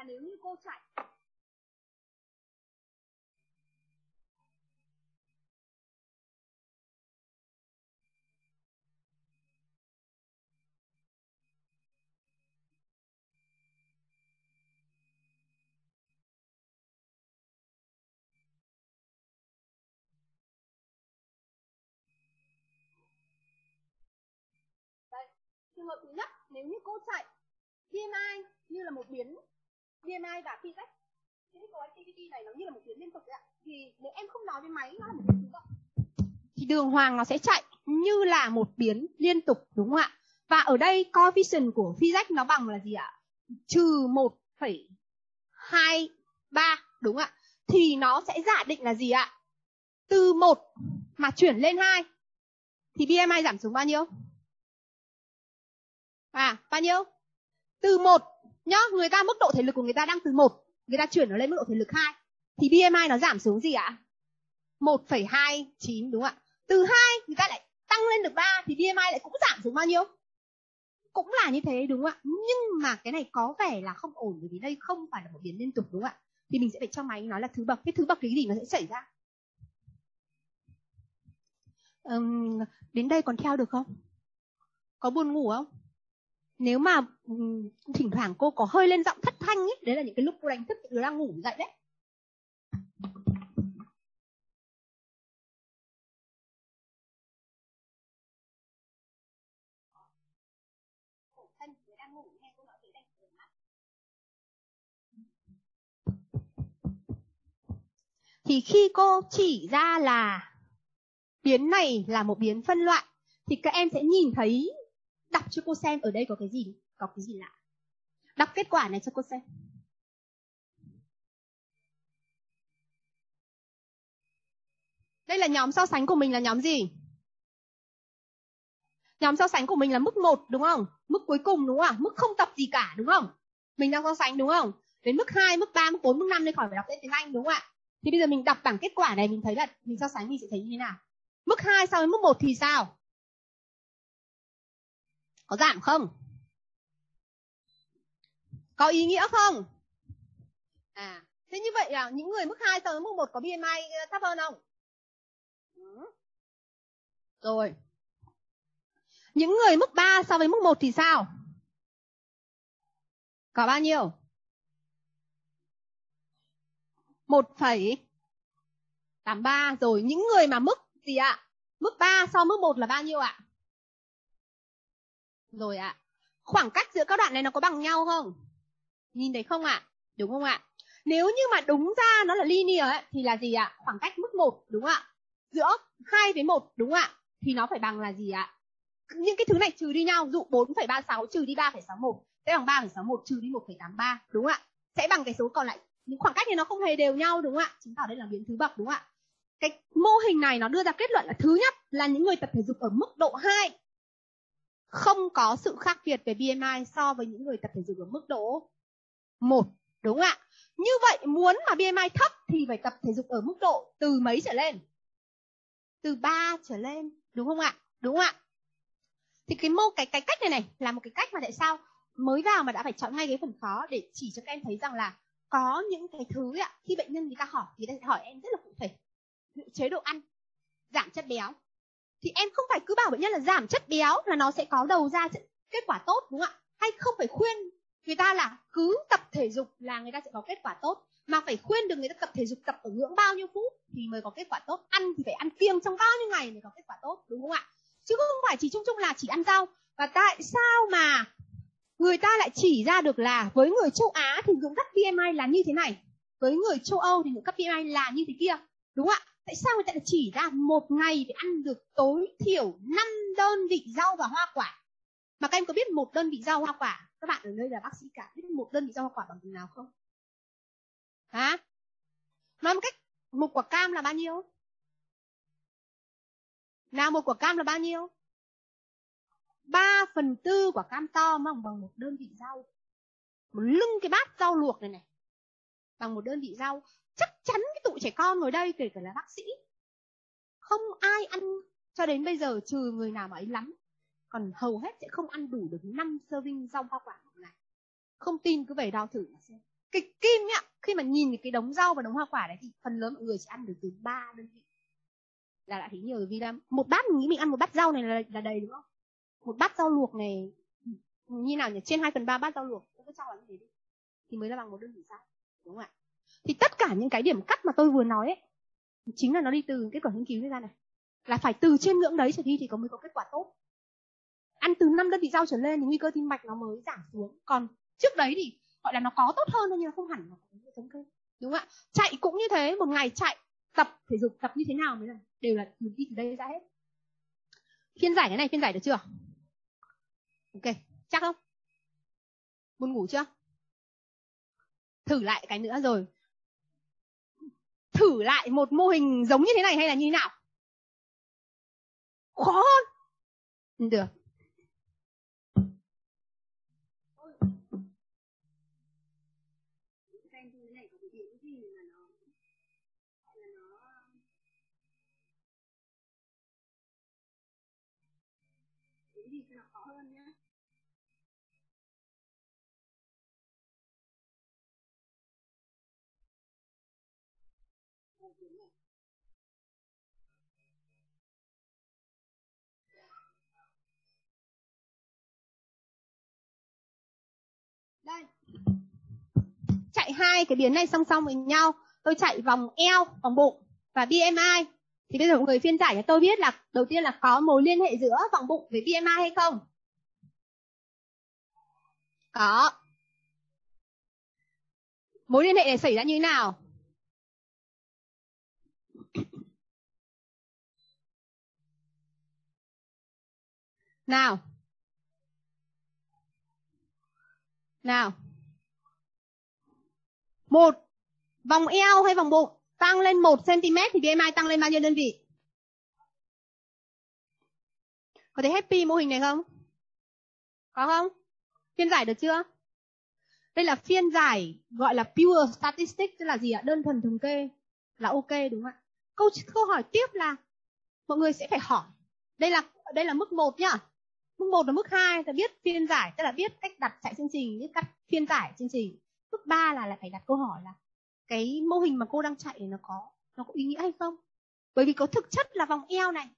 và nếu như cô chạy Đấy, trường hợp thứ nhất nếu như cô chạy BMI như là một biến BMI và physics physical activity này nó như là một biến liên tục ạ. Thì nếu em không nói với máy nó là một biến động, thì đường hoàng nó sẽ chạy như là một biến liên tục đúng không ạ? Và ở đây coefficient của physics nó bằng là gì ạ? Trừ 1,23 đúng không ạ? Thì nó sẽ giả định là gì ạ? Từ 1 mà chuyển lên 2 thì BMI giảm xuống bao nhiêu? À, bao nhiêu? Từ 1 nhá, người ta mức độ thể lực của người ta đang từ một người ta chuyển nó lên mức độ thể lực hai thì BMI nó giảm xuống gì ạ? 1,29 đúng không ạ? Từ hai người ta lại tăng lên được 3 thì BMI lại cũng giảm xuống bao nhiêu? Cũng là như thế đúng không ạ? Nhưng mà cái này có vẻ là không ổn bởi vì đây không phải là một biến liên tục đúng không ạ? Thì mình sẽ phải cho máy nói là thứ bậc, cái thứ bậc cái gì nó sẽ xảy ra? um, đến đây còn theo được không có buồn ngủ không nếu mà thỉnh thoảng cô có hơi lên giọng thất thanh ấy đấy là những cái lúc cô đánh thức đứa đang ngủ dậy đấy. Thì khi cô chỉ ra là biến này là một biến phân loại, thì các em sẽ nhìn thấy đọc cho cô xem ở đây có cái gì có cái gì lạ. Đọc kết quả này cho cô xem. Đây là nhóm so sánh của mình là nhóm gì? Nhóm so sánh của mình là mức 1 đúng không? Mức cuối cùng đúng không ạ? Mức không tập gì cả đúng không? Mình đang so sánh đúng không? Đến mức 2, mức 3, mức 4, mức 5 nên khỏi phải đọc tên tiếng Anh đúng không ạ? Thì bây giờ mình đọc bảng kết quả này mình thấy là mình so sánh mình sẽ thấy như thế nào? Mức 2 so với mức 1 thì sao? Có giảm không? Có ý nghĩa không? À, thế như vậy là những người mức 2 so với mức 1 có BMI thấp hơn không? Ừ. Rồi. Những người mức 3 so với mức 1 thì sao? Có bao nhiêu? 1,83 rồi. Những người mà mức gì ạ? Mức 3 so mức 1 là bao nhiêu ạ? Rồi ạ. Khoảng cách giữa các đoạn này nó có bằng nhau không? Nhìn thấy không ạ? Đúng không ạ? Nếu như mà đúng ra nó là linear ấy, thì là gì ạ? Khoảng cách mức 1 đúng ạ? Giữa 2 với 1 đúng ạ? Thì nó phải bằng là gì ạ? Những cái thứ này trừ đi nhau, dụ 4,36 trừ đi 3,61 sẽ bằng 3,61 trừ đi 1,83 đúng ạ? Sẽ bằng cái số còn lại. Những khoảng cách này nó không hề đều nhau đúng không ạ? Chứng tỏ đây là biến thứ bậc đúng không ạ? cái mô hình này nó đưa ra kết luận là thứ nhất là những người tập thể dục ở mức độ 2 không có sự khác biệt về BMI so với những người tập thể dục ở mức độ 1 đúng không ạ? Như vậy muốn mà BMI thấp thì phải tập thể dục ở mức độ từ mấy trở lên? Từ 3 trở lên, đúng không ạ? Đúng không ạ? Thì cái mô cái cái cách này này là một cái cách mà tại sao mới vào mà đã phải chọn ngay cái phần khó để chỉ cho các em thấy rằng là có những cái thứ ạ khi bệnh nhân người ta hỏi thì người ta sẽ hỏi em rất là cụ thể chế độ ăn giảm chất béo thì em không phải cứ bảo bệnh nhân là giảm chất béo là nó sẽ có đầu ra kết quả tốt, đúng không ạ? Hay không phải khuyên người ta là cứ tập thể dục là người ta sẽ có kết quả tốt, mà phải khuyên được người ta tập thể dục tập ở ngưỡng bao nhiêu phút thì mới có kết quả tốt. Ăn thì phải ăn kiêng trong bao nhiêu ngày mới có kết quả tốt, đúng không ạ? Chứ không phải chỉ chung chung là chỉ ăn rau. Và tại sao mà người ta lại chỉ ra được là với người châu Á thì ngưỡng cấp BMI là như thế này, với người châu Âu thì ngưỡng cấp BMI là như thế kia, đúng không ạ? Tại sao người ta lại chỉ ra một ngày để ăn được tối thiểu 5 đơn vị rau và hoa quả? Mà các em có biết một đơn vị rau hoa quả? Các bạn ở đây là bác sĩ cả, biết một đơn vị rau hoa quả bằng từ nào không? Hả? Nói một cách, một quả cam là bao nhiêu? Nào, một quả cam là bao nhiêu? Ba phần tư quả cam to bằng bằng một đơn vị rau. Một lưng cái bát rau luộc này này, bằng một đơn vị rau chắc chắn cái tụi trẻ con ngồi đây kể cả là bác sĩ không ai ăn cho đến bây giờ trừ người nào mà ấy lắm. Còn hầu hết sẽ không ăn đủ được 5 serving rau hoa quả một ngày. Không tin cứ về đo thử mà xem. Cái kim nhá khi mà nhìn cái đống rau và đống hoa quả đấy thì phần lớn mọi người chỉ ăn được từ 3 đơn vị. Là đã thấy nhiều vì là một bát mình nghĩ mình ăn một bát rau này là, là đầy đúng không? Một bát rau luộc này như nào nhỉ? Trên 2 phần ba bát rau luộc tôi cứ cho là như thế đi. Thì mới là bằng một đơn vị rau đúng không ạ? Thì tất cả những cái điểm cắt mà tôi vừa nói ấy, chính là nó đi từ kết quả nghiên cứu ra này. Là phải từ trên ngưỡng đấy trở đi thì có mới có kết quả tốt. Ăn từ 5 đơn vị rau trở lên thì nguy cơ tim mạch nó mới giảm xuống. Còn trước đấy thì gọi là nó có tốt hơn thôi nhưng mà không hẳn là thống kê đúng không ạ? Chạy cũng như thế, một ngày chạy tập thể dục tập như thế nào mới là đều là từ đi từ đây ra hết. Phiên giải cái này, phiên giải được chưa? Ok, chắc không? Buồn ngủ chưa? Thử lại cái nữa rồi thử lại một mô hình giống như thế này hay là như thế nào? Khó hơn. Ừ, được. Đây. Chạy hai cái biến này song song với nhau. Tôi chạy vòng eo, vòng bụng và BMI thì bây giờ mọi người phiên giải cho tôi biết là đầu tiên là có mối liên hệ giữa vòng bụng với BMI hay không? Có. Mối liên hệ này xảy ra như thế nào? Nào. Nào. Một. Vòng eo hay vòng bụng? Tăng lên 1 cm thì BMI tăng lên bao nhiêu đơn vị? Có thấy happy mô hình này không? Có không? Phiên giải được chưa? Đây là phiên giải gọi là pure statistics, tức là gì ạ? Đơn thuần thống kê là ok, đúng không ạ? Câu câu hỏi tiếp là mọi người sẽ phải hỏi. Đây là đây là mức 1 nhá mức 1 và mức 2 là biết phiên giải tức là biết cách đặt chạy chương trình, biết cách phiên giải chương trình. Mức 3 là lại phải đặt câu hỏi là cái mô hình mà cô đang chạy nó có nó có ý nghĩa hay không? Bởi vì có thực chất là vòng eo này.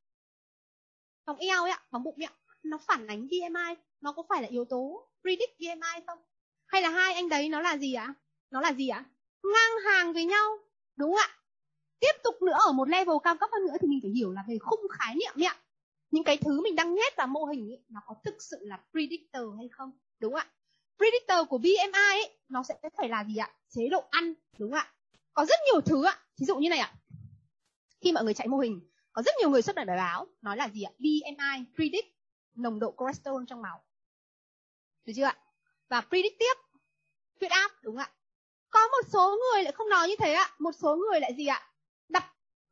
Vòng eo ấy ạ, vòng bụng ấy ạ, nó phản ánh BMI nó có phải là yếu tố predict BMI không? Hay là hai anh đấy nó là gì ạ? Nó là gì ạ? Ngang hàng với nhau, đúng không ạ? Tiếp tục nữa ở một level cao cấp hơn nữa thì mình phải hiểu là về khung khái niệm ấy ạ những cái thứ mình đang nhét vào mô hình ấy, nó có thực sự là predictor hay không? Đúng không ạ. Predictor của BMI ấy, nó sẽ phải là gì ạ? Chế độ ăn đúng không ạ. Có rất nhiều thứ ạ. Ví dụ như này ạ. Khi mọi người chạy mô hình có rất nhiều người xuất bản bài báo nói là gì ạ? BMI predict nồng độ cholesterol trong máu. Được chưa ạ? Và predict tiếp huyết áp đúng không ạ. Có một số người lại không nói như thế ạ. Một số người lại gì ạ?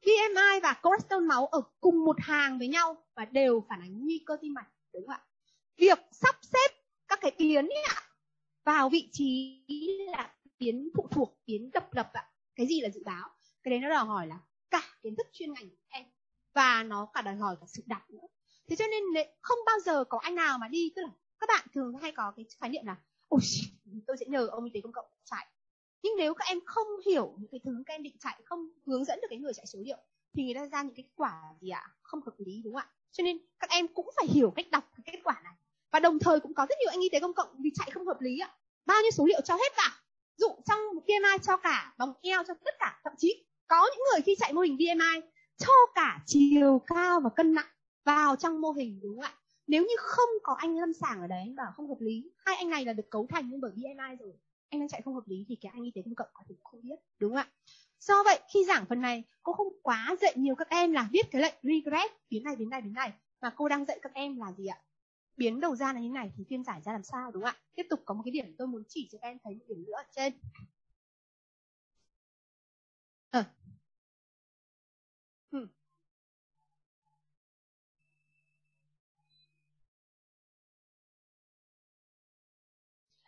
BMI và cholesterol máu ở cùng một hàng với nhau và đều phản ánh nguy cơ tim mạch, đúng không ạ? Việc sắp xếp các cái biến ấy ạ, vào vị trí là biến phụ thuộc biến độc lập ạ. Cái gì là dự báo? Cái đấy nó đòi hỏi là cả kiến thức chuyên ngành của em và nó cả đòi hỏi cả sự đặt nữa. Thế cho nên không bao giờ có anh nào mà đi, tức là các bạn thường hay có cái khái niệm là, ôi, tôi sẽ nhờ ông y tế công cộng. Chạy nhưng nếu các em không hiểu những cái thứ các em định chạy, không hướng dẫn được cái người chạy số liệu, thì người ta ra những cái kết quả gì ạ? Không hợp lý, đúng không ạ? Cho nên các em cũng phải hiểu cách đọc cái kết quả này. Và đồng thời cũng có rất nhiều anh y tế công cộng vì chạy không hợp lý ạ. Bao nhiêu số liệu cho hết cả. Dụ trong BMI cho cả vòng eo cho tất cả, thậm chí có những người khi chạy mô hình BMI cho cả chiều, cao và cân nặng vào trong mô hình, đúng không ạ? Nếu như không có anh lâm sàng ở đấy và không hợp lý, hai anh này là được cấu thành nhưng bởi BMI rồi anh đang chạy không hợp lý thì cái anh y tế công cộng có thể không biết. Đúng không ạ. Do vậy, khi giảng phần này, cô không quá dạy nhiều các em là viết cái lệnh regret, biến này biến này biến này. Mà cô đang dạy các em là gì ạ? Biến đầu ra là như này thì phiên giải ra làm sao, đúng không ạ? Tiếp tục có một cái điểm tôi muốn chỉ cho các em thấy một điểm nữa ở trên. À. ừ.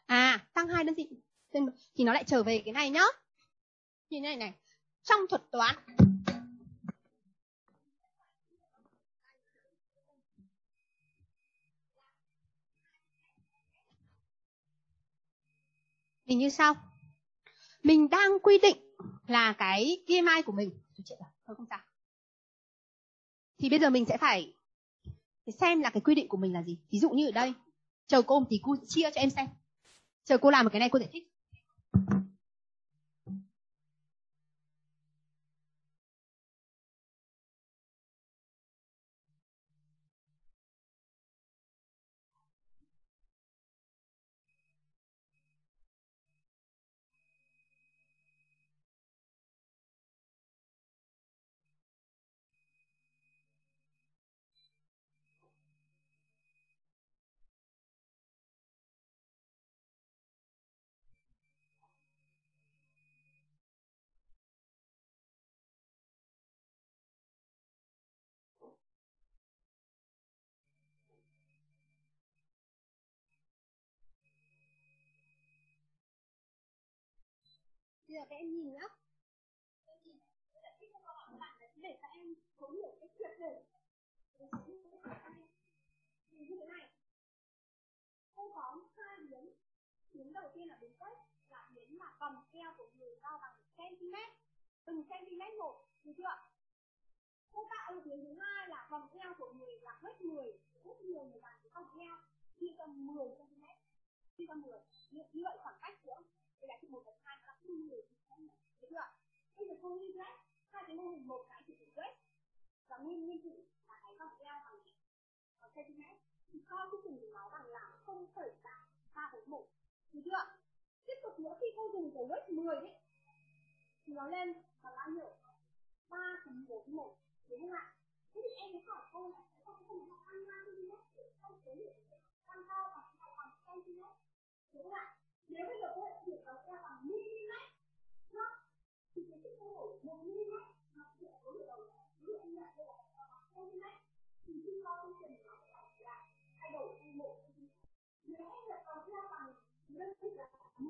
à tăng hai đơn vị thì nó lại trở về cái này nhá. Như thế này này. Trong thuật toán. Mình như sau. Mình đang quy định là cái BMI của mình. Thôi không sao. Thì bây giờ mình sẽ phải, phải xem là cái quy định của mình là gì. Ví dụ như ở đây chờ cô một tí cô chia cho em xem. Chờ cô làm một cái này cô giải thích. Bây giờ các em nhìn nhá. Để các em thấu hiểu cái chuyện này như thế này. Cô có hai biến biến đầu tiên là biến quét là biến là vòng keo của người cao bằng cm từng cm một được chưa cô tạo được biến thứ hai là vòng eo của người là hết 10 hết 10 người bằng cái vòng eo chia cho 10 cm chia cho 10 như, như vậy khoảng cách giữa đây là một phần hai là 10 cm được chưa bây giờ không ghi hết hai cái mô hình một cái chỉ quét và nguyên nguyên tử là cái vòng eo bằng bằng cm thì co cái cùng của nó bằng là 0,3 ba với một được chưa tiếp tục nữa khi cô dùng cái weight 10 ấy thì nó lên bằng bao nhiêu ba phần bốn một đúng không ạ? Thế thì em mới hỏi cô là sao không có tăng ba cm không số liệu tăng cao bằng bằng cm đúng không ạ nếu bây giờ cô lại chuyển vào theo bằng mm nó thì cái sự thay đổi một mm nó sẽ số liệu đầu ví dụ em nhận đây là bằng cm thì khi co công trình nó sẽ là thay đổi thành một nếu em nhập vào theo bằng đơn vị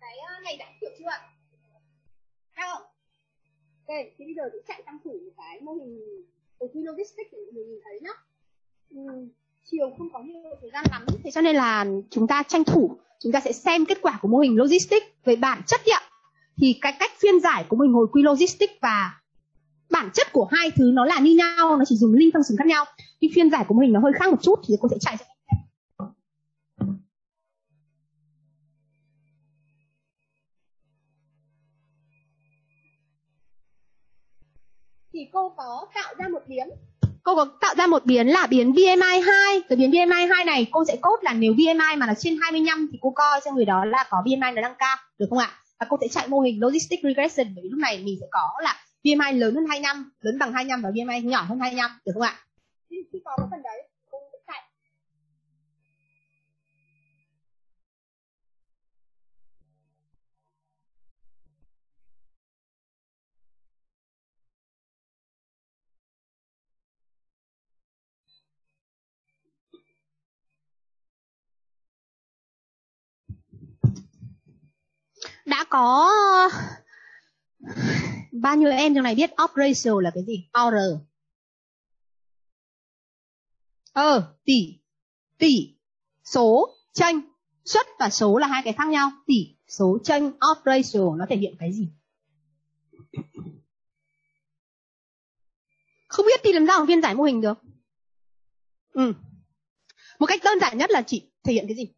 cái này đã hiểu chưa ạ Thấy không? Ok, thì bây giờ tôi chạy sang thử cái mô hình của quy logistics để mình nhìn thấy nhá. Ừ, chiều không có nhiều thời gian lắm, thế cho nên là chúng ta tranh thủ, chúng ta sẽ xem kết quả của mô hình logistics về bản chất ạ. Thì cái cách phiên giải của mình hồi quy logistics và bản chất của hai thứ nó là như nhau, nó chỉ dùng linh function khác nhau. Nhưng phiên giải của mình nó hơi khác một chút thì cô sẽ chạy cô có tạo ra một biến? Cô có tạo ra một biến là biến BMI 2 cái biến BMI 2 này cô sẽ cốt là nếu BMI mà là trên 25 thì cô coi cho người đó là có BMI nó đang cao được không ạ? Và cô sẽ chạy mô hình logistic regression bởi vì lúc này mình sẽ có là BMI lớn hơn 25 lớn bằng 25 và BMI nhỏ hơn 25 được không ạ? Khi có cái phần đấy đã có [laughs] bao nhiêu em trong này biết op ratio là cái gì? OR. Ờ, tỷ tỷ số tranh suất và số là hai cái khác nhau. Tỷ số tranh op ratio nó thể hiện cái gì? Không biết thì làm sao phiên giải mô hình được? Ừ. Một cách đơn giản nhất là chỉ thể hiện cái gì?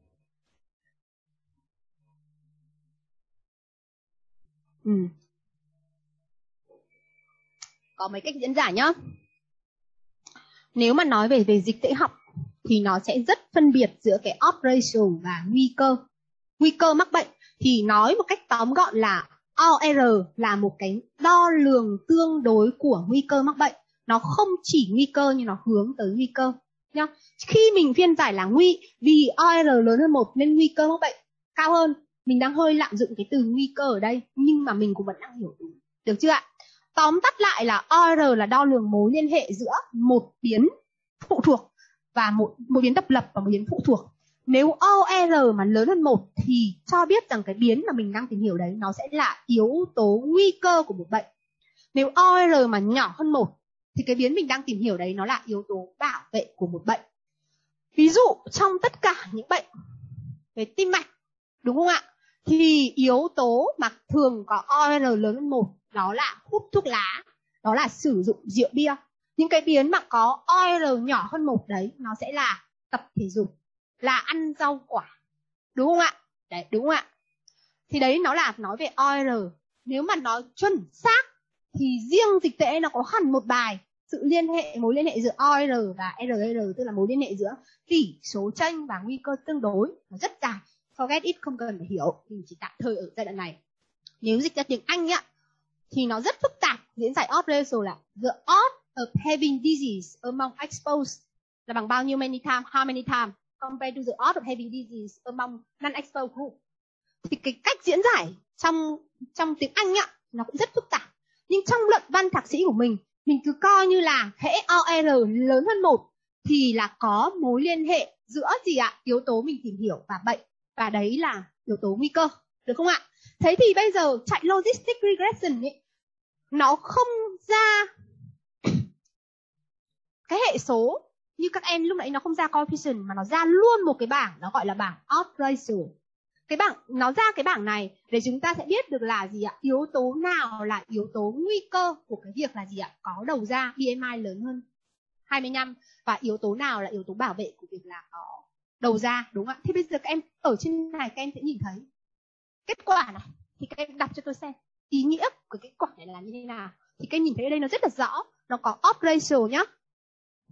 Ừ. Có mấy cách diễn giải nhá. Nếu mà nói về về dịch tễ học thì nó sẽ rất phân biệt giữa cái odds ratio và nguy cơ. Nguy cơ mắc bệnh thì nói một cách tóm gọn là OR là một cái đo lường tương đối của nguy cơ mắc bệnh. Nó không chỉ nguy cơ nhưng nó hướng tới nguy cơ. Nhá. Khi mình phiên giải là nguy vì OR lớn hơn một nên nguy cơ mắc bệnh cao hơn mình đang hơi lạm dụng cái từ nguy cơ ở đây, nhưng mà mình cũng vẫn đang hiểu đúng. Được chưa ạ? Tóm tắt lại là OR là đo lường mối liên hệ giữa một biến phụ thuộc và một một biến độc lập và một biến phụ thuộc. Nếu OR mà lớn hơn một thì cho biết rằng cái biến mà mình đang tìm hiểu đấy nó sẽ là yếu tố nguy cơ của một bệnh. Nếu OR mà nhỏ hơn một thì cái biến mình đang tìm hiểu đấy nó là yếu tố bảo vệ của một bệnh. Ví dụ trong tất cả những bệnh về tim mạch đúng không ạ? Thì yếu tố mà thường có OR lớn hơn một, đó là hút thuốc lá, đó là sử dụng rượu bia. Những cái biến mà có OR nhỏ hơn một đấy, nó sẽ là tập thể dục, là ăn rau quả. Đúng không ạ? Đấy, đúng không ạ? Thì đấy, nó là nói về OR nếu mà nói chuẩn xác, thì riêng dịch tễ nó có hẳn một bài, sự liên hệ, mối liên hệ giữa OR và RR tức là mối liên hệ giữa tỷ số tranh và nguy cơ tương đối, nó rất dài forget it không cần phải hiểu mình chỉ tạm thời ở giai đoạn này. Nếu dịch ra tiếng anh nhá thì nó rất phức tạp, diễn giải odd ratio là the odd of having disease among exposed là bằng bao nhiêu many time how many time compared to the odds of having disease among non exposed group. Thì cái cách diễn giải trong trong tiếng anh nhá nó cũng rất phức tạp. Nhưng trong luận văn thạc sĩ của mình mình cứ coi như là hễ OR lớn hơn một, thì là có mối liên hệ giữa gì ạ? Yếu tố mình tìm hiểu và bệnh và đấy là yếu tố nguy cơ, được không ạ? Thế thì bây giờ chạy logistic regression ấy nó không ra [coughs] cái hệ số như các em lúc nãy nó không ra coefficient mà nó ra luôn một cái bảng, nó gọi là bảng odd ratio cái bảng, nó ra cái bảng này để chúng ta sẽ biết được là gì ạ? Yếu tố nào là yếu tố nguy cơ của cái việc là gì ạ? Có đầu ra BMI lớn hơn 25 và yếu tố nào là yếu tố bảo vệ của việc là có đầu ra, đúng không ạ? Thế bây giờ các em ở trên này các em sẽ nhìn thấy. Kết quả này thì các em đọc cho tôi xem. Ý nghĩa của kết quả này là như thế nào? Thì các em nhìn thấy ở đây nó rất là rõ. Nó có odd ratio nhá.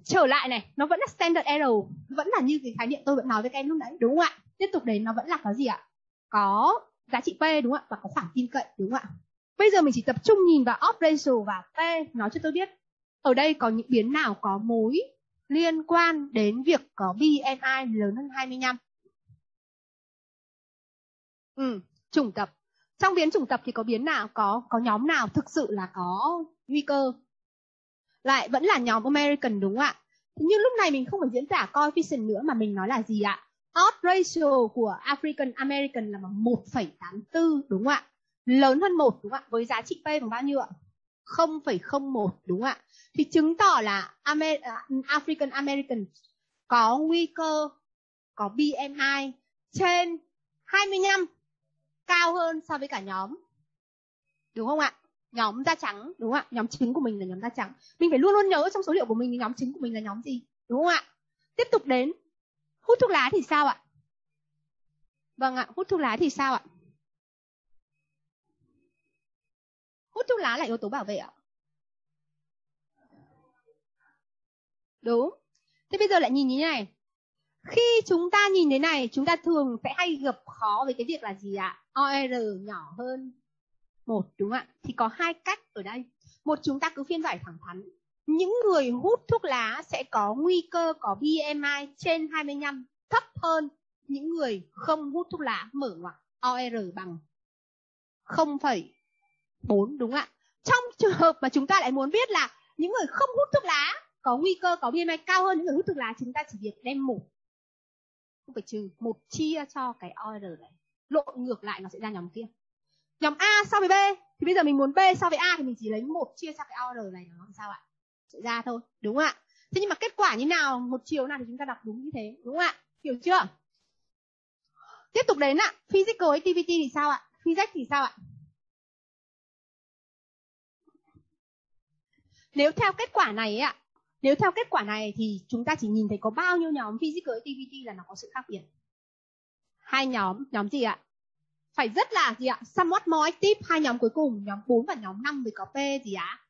Trở lại này, nó vẫn là standard error. Vẫn là như cái khái niệm tôi vẫn nói với các em lúc nãy, đúng không ạ? Tiếp tục đến, nó vẫn là có gì ạ? Có giá trị p, đúng không ạ? Và có khoảng tin cậy, đúng không ạ? Bây giờ mình chỉ tập trung nhìn vào odd ratio và p. Nói cho tôi biết, ở đây có những biến nào có mối liên quan đến việc có BMI lớn hơn 25. Ừ, chủng tập. Trong biến chủng tập thì có biến nào có có nhóm nào thực sự là có nguy cơ? Lại vẫn là nhóm American đúng không ạ? Nhưng lúc này mình không phải diễn tả coefficient nữa mà mình nói là gì ạ? Odd ratio của African American là bằng 1,84 đúng không ạ? Lớn hơn 1 đúng không ạ? Với giá trị P bằng bao nhiêu ạ? 0,01 đúng không ạ? Thì chứng tỏ là Amer à, African American có nguy cơ có BMI trên 25 cao hơn so với cả nhóm. Đúng không ạ? Nhóm da trắng, đúng không ạ? Nhóm chính của mình là nhóm da trắng. Mình phải luôn luôn nhớ trong số liệu của mình thì nhóm chính của mình là nhóm gì. Đúng không ạ? Tiếp tục đến hút thuốc lá thì sao ạ? Vâng ạ, hút thuốc lá thì sao ạ? Hút thuốc lá là yếu tố bảo vệ ạ. Đúng. Thế bây giờ lại nhìn như thế này. Khi chúng ta nhìn thế này, chúng ta thường sẽ hay gặp khó với cái việc là gì ạ? OR nhỏ hơn một, đúng không ạ? Thì có hai cách ở đây. Một, chúng ta cứ phiên giải thẳng thắn. Những người hút thuốc lá sẽ có nguy cơ có BMI trên 25 thấp hơn những người không hút thuốc lá mở ngoặc OR bằng 4 đúng ạ. Trong trường hợp mà chúng ta lại muốn biết là những người không hút thuốc lá có nguy cơ có BMI cao hơn những người hút thuốc lá chúng ta chỉ việc đem một, không phải trừ, một chia cho cái OR này lộn ngược lại nó sẽ ra nhóm kia. Nhóm A so với B, thì bây giờ mình muốn B so với A thì mình chỉ lấy một chia cho cái OR này nó làm sao ạ? Sẽ ra thôi, đúng không ạ? Thế nhưng mà kết quả như nào, một chiều nào thì chúng ta đọc đúng như thế, đúng không ạ? Hiểu chưa? Tiếp tục đến ạ, physical activity thì sao ạ? Physics thì sao ạ? Nếu theo kết quả này ạ nếu theo kết quả này thì chúng ta chỉ nhìn thấy có bao nhiêu nhóm physical activity là nó có sự khác biệt. Hai nhóm nhóm gì ạ? Phải rất là gì ạ? Somewhat more active. Hai nhóm cuối cùng nhóm 4 và nhóm 5 mới có p gì ạ?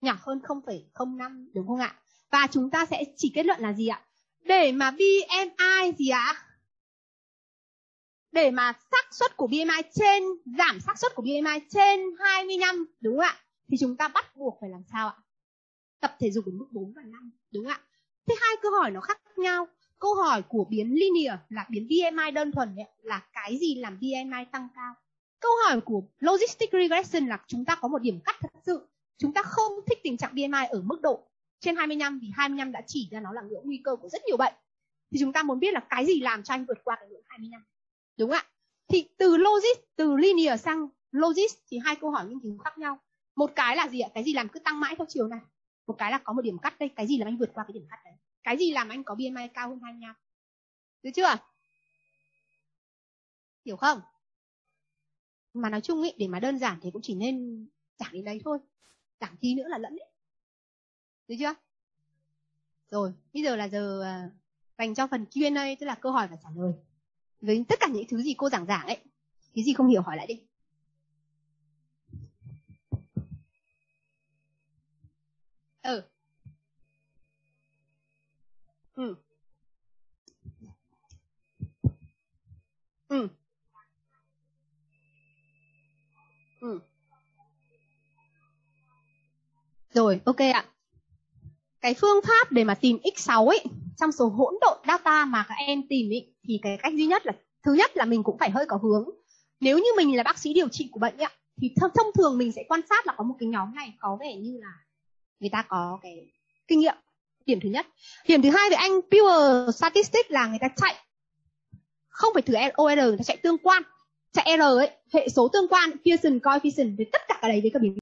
Nhỏ hơn 0,05 đúng không ạ? Và chúng ta sẽ chỉ kết luận là gì ạ? Để mà BMI gì ạ? Để mà xác suất của BMI trên giảm xác suất của BMI trên 25 đúng không ạ? Thì chúng ta bắt buộc phải làm sao ạ? Tập thể dục ở mức 4 và 5, đúng ạ? Thế hai câu hỏi nó khác nhau. Câu hỏi của biến linear là biến BMI đơn thuần ấy, là cái gì làm BMI tăng cao. Câu hỏi của logistic regression là chúng ta có một điểm cắt thật sự. Chúng ta không thích tình trạng BMI ở mức độ trên 25 vì 25 đã chỉ ra nó là ngưỡng nguy cơ của rất nhiều bệnh. Thì chúng ta muốn biết là cái gì làm cho anh vượt qua cái ngưỡng 25. Đúng ạ? Thì từ logic, từ linear sang logic thì hai câu hỏi nghiên cứu khác nhau một cái là gì ạ? Cái gì làm cứ tăng mãi theo chiều này. Một cái là có một điểm cắt đây, cái gì làm anh vượt qua cái điểm cắt đấy. Cái gì làm anh có BMI cao hơn 25 được chưa? Hiểu không? Mà nói chung ý, để mà đơn giản thì cũng chỉ nên giảng đến đấy thôi. Giảng tí nữa là lẫn ấy được chưa? Rồi, bây giờ là giờ à, dành cho phần Q&A tức là câu hỏi và trả lời. Với tất cả những thứ gì cô giảng giảng ấy, cái gì không hiểu hỏi lại đi. ừ. Ừ. Ừ. Ừ. Rồi ok ạ. Cái phương pháp để mà tìm x6 ấy trong số hỗn độn data mà các em tìm ấy, thì cái cách duy nhất là thứ nhất là mình cũng phải hơi có hướng. Nếu như mình là bác sĩ điều trị của bệnh ấy, thì thông thường mình sẽ quan sát là có một cái nhóm này có vẻ như là người ta có cái kinh nghiệm. Điểm thứ nhất. Điểm thứ hai về anh pure statistics là người ta chạy. Không phải thử OR người ta chạy tương quan. Chạy R ấy, hệ số tương quan, Pearson, coefficient với tất cả cái đấy với các biến